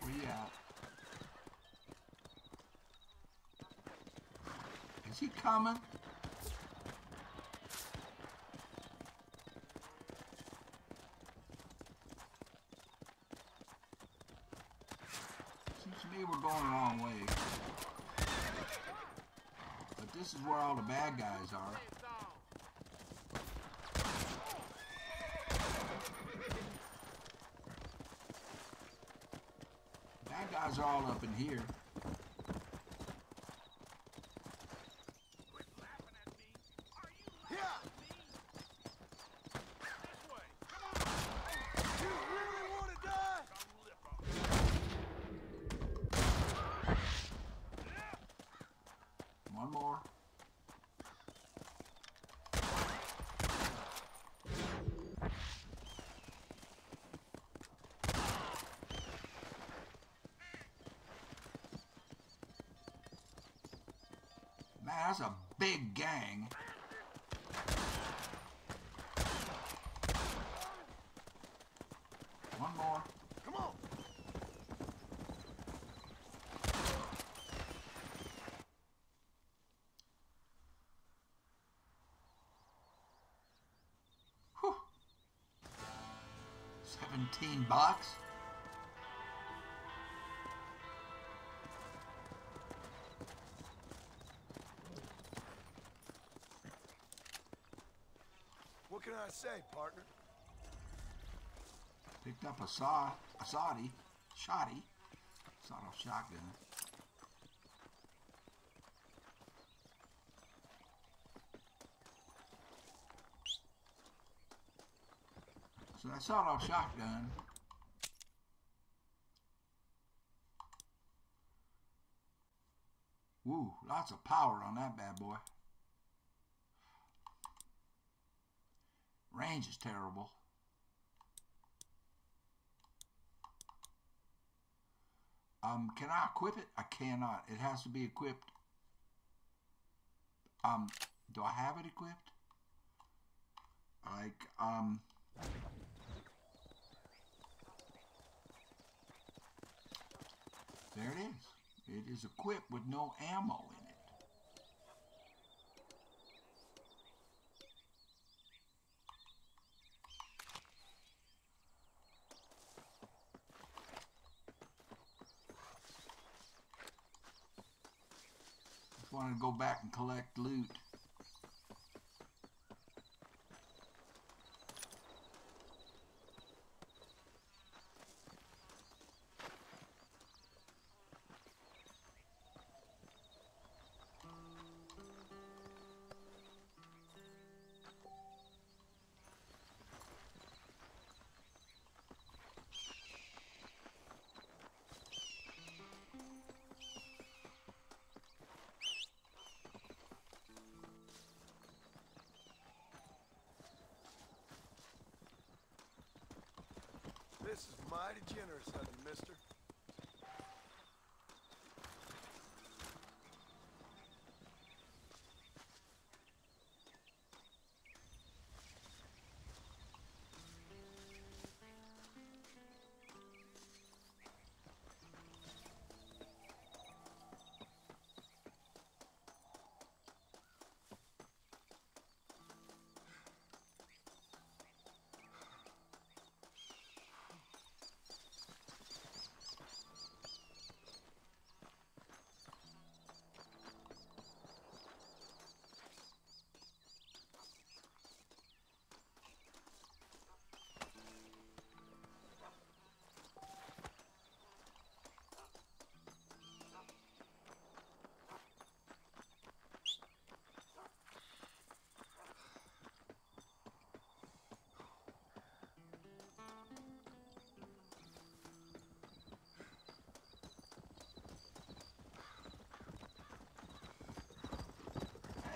Speaker 1: Where you at? Is he coming? Seems to me we're going the wrong way. But this is where all the bad guys are. Bad guys are all up in here.
Speaker 3: Yeah! You really want to die?
Speaker 1: One more. Man, that's a big gang. One more.
Speaker 3: Come on!
Speaker 1: Whew. 17 bucks?
Speaker 3: Can I say, partner?
Speaker 1: Picked up a saw, a sawdy, shoddy, sawed-off shotgun. So that sawed-off shotgun. Woo, lots of power on that bad boy. Range is terrible. Um, can I equip it? I cannot. It has to be equipped. Um, do I have it equipped? Like, um, there it is. It is equipped with no ammo in it. Just wanted to go back and collect loot.
Speaker 3: Mighty generous of you,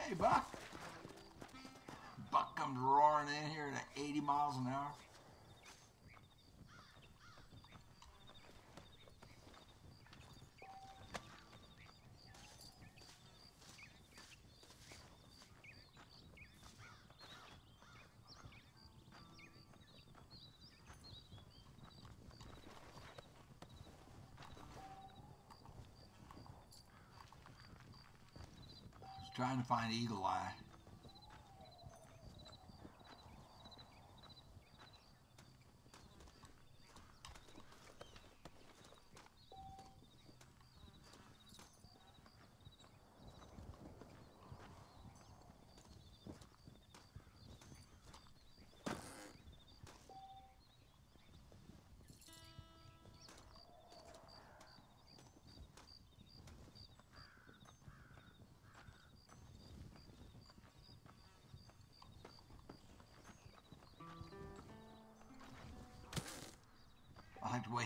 Speaker 1: Hey, Buck. Buck comes roaring in here at 80 miles an hour. Trying to find Eagle Eye.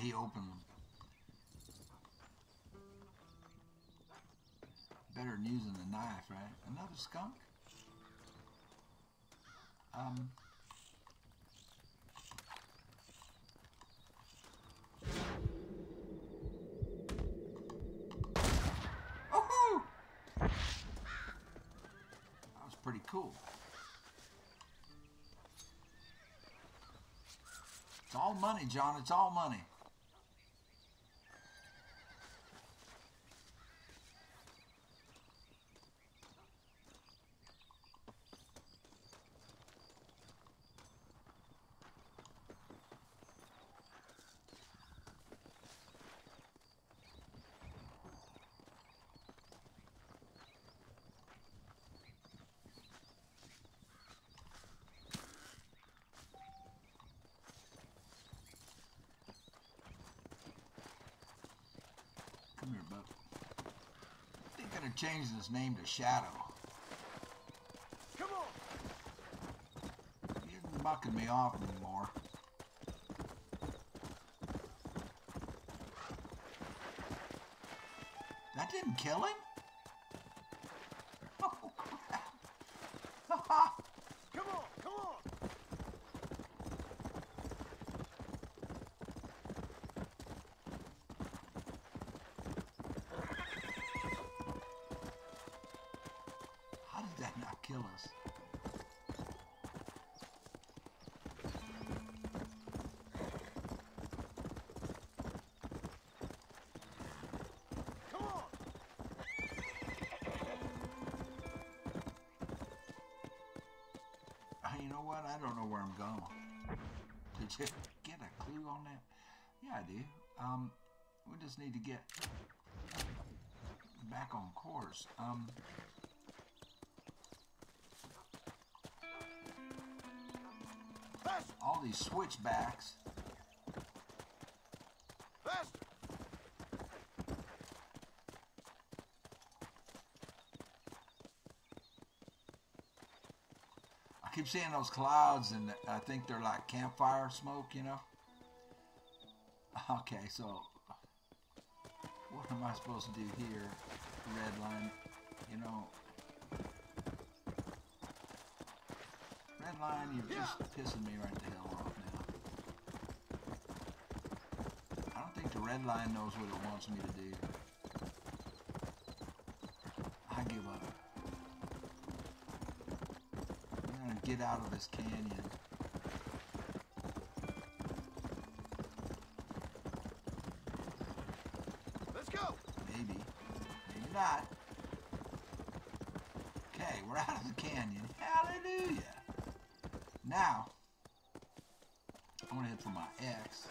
Speaker 1: He opened them. Better than using a knife, right? Another skunk? Um. That was pretty cool. It's all money, John. It's all money. Come here, Buck. They could have changed his name to Shadow.
Speaker 5: Come on!
Speaker 1: He isn't bucking me off anymore. That didn't kill him? Know what? I don't know where I'm going. Did you get a clue on that? Yeah, I do. Um, we just need to get back on course. Um, all these switchbacks. Keep seeing those clouds, and I think they're like campfire smoke, you know? Okay, so what am I supposed to do here? Red line, you know. Red line, you're just pissing me right the hell off now. I don't think the red line knows what it wants me to do. I give up. I'm gonna get out of this canyon.
Speaker 3: Let's go.
Speaker 1: Maybe. Maybe not. Okay, we're out of the canyon. Hallelujah. Now, I'm gonna head for my X.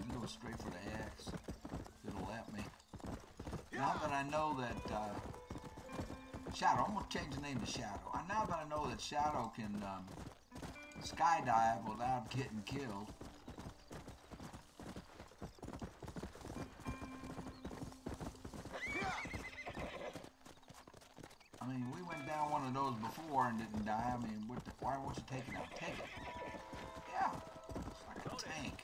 Speaker 1: I'm go straight for the X. It'll let me. Now that I know that uh, Shadow, I'm gonna change the name to Shadow. I now that I know that Shadow can um, skydive without getting killed. I mean, we went down one of those before and didn't die. I mean, what the, why won't you take it out? Take it. Yeah, it's like a tank.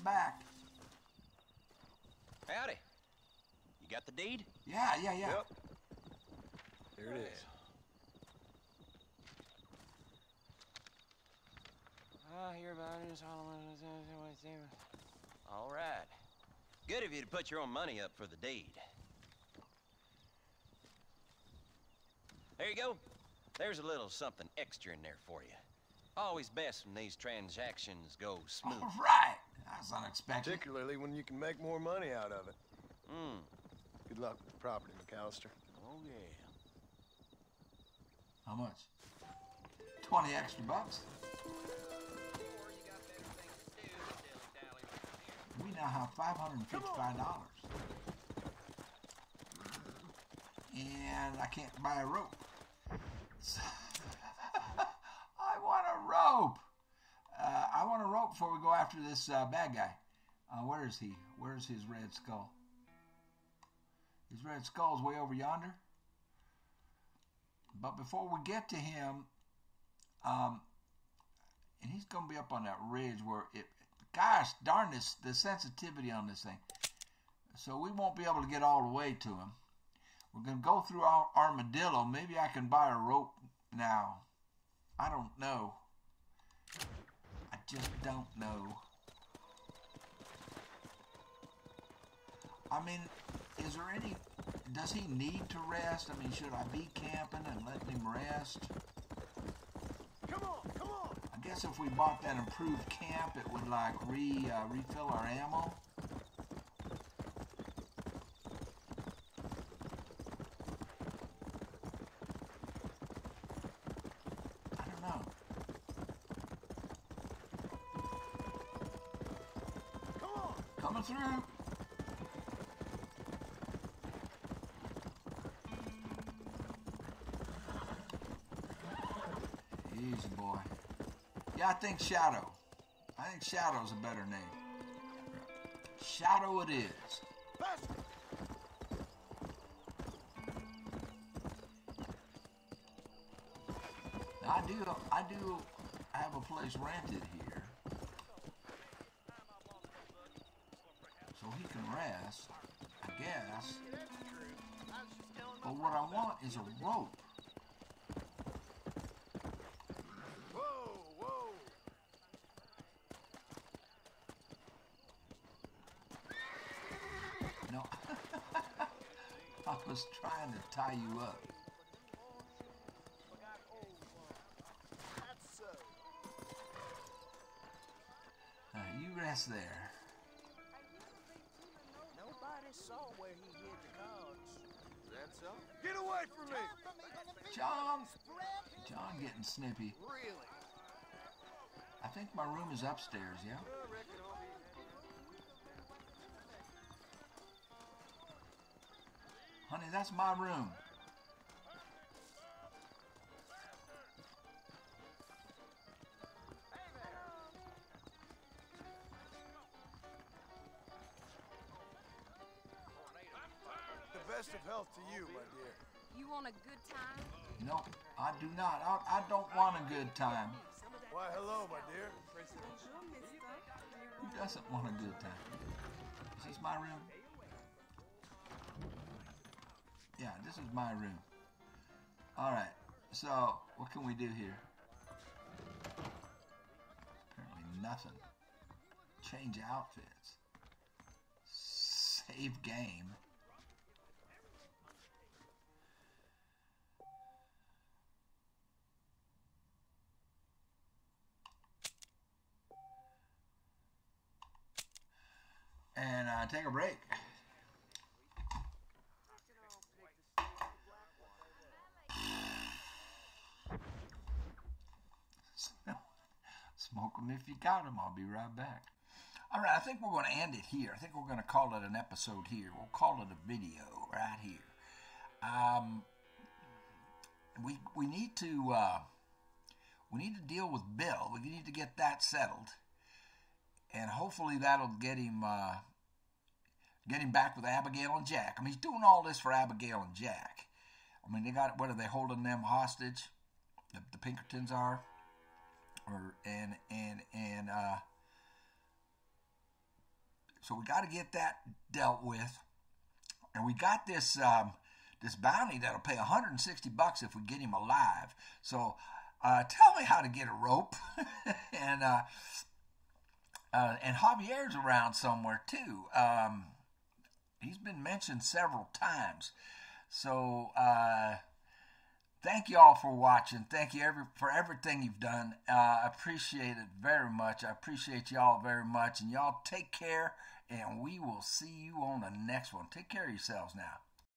Speaker 1: I'm back.
Speaker 16: Howdy. You got the deed?
Speaker 1: Yeah, yeah, yeah.
Speaker 16: Yep. There it is.
Speaker 17: I hear about it. All right. Good of you to put your own money up for the deed. There you go. There's a little something extra in there for you. Always best when these transactions go smooth.
Speaker 1: All right. That's unexpected.
Speaker 3: Particularly when you can make more money out of it.
Speaker 17: Hmm.
Speaker 3: Good luck with the property, McAllister.
Speaker 17: Oh, yeah.
Speaker 1: How much? 20 extra bucks. We now have $555. And I can't buy a rope. So- I want a rope. Uh, Before we go after this uh, bad guy. Uh, where is he? Where's his red skull? His red skull's way over yonder. But before we get to him, um, and he's going to be up on that ridge where it, gosh darn this, the sensitivity on this thing. So we won't be able to get all the way to him. We're going to go through our armadillo. Maybe I can buy a rope now. I don't know. I just don't know. I mean, is there any. Does he need to rest? I mean, should I be camping and letting him rest?
Speaker 5: Come on, come on.
Speaker 1: I guess if we bought that improved camp, it would like re uh, refill our ammo. I don't know.
Speaker 5: Come on.
Speaker 1: Coming through. Easy boy. Yeah, I think Shadow. I think Shadow's a better name. Shadow it is. Now, I do I do have a place rented here. So he can rest, I guess. But what I want is a rope.
Speaker 3: Whoa, whoa.
Speaker 1: No. I was trying to tie you up.
Speaker 5: That's.
Speaker 1: Uh, you rest there.
Speaker 6: Nobody saw where he hid the cards.
Speaker 3: Is that so? Get away from me!
Speaker 1: John! John getting snippy.
Speaker 3: Really?
Speaker 1: I think my room is upstairs, yeah? that's my room.
Speaker 3: The best of health to you, my dear.
Speaker 11: You want a good time?
Speaker 1: No, I do not. I, I don't want a good time.
Speaker 3: Why, hello, my dear.
Speaker 1: Who doesn't want a good time? Is this my room? Yeah, this is my room. All right. So, what can we do here? Apparently nothing. Change outfits. Save game. And uh, take a break. Smoke them if you got them. I'll be right back. All right, I think we're going to end it here. I think we're going to call it an episode here. We'll call it a video right here. Um, we we need to uh, we need to deal with Bill. We need to get that settled, and hopefully that'll get him uh, get him back with Abigail and Jack. I mean, he's doing all this for Abigail and Jack. I mean, they got what are they holding them hostage? The, the Pinkertons are, or and and and uh, so we got to get that dealt with, and we got this um, this bounty that'll pay 160 bucks if we get him alive. So uh, tell me how to get a rope, and uh, uh, and Javier's around somewhere too. Um, he's been mentioned several times. So uh, thank you all for watching. Thank you every, for everything you've done. Uh, I appreciate it very much. I appreciate y'all very much. And y'all take care, and we will see you on the next one. Take care of yourselves now.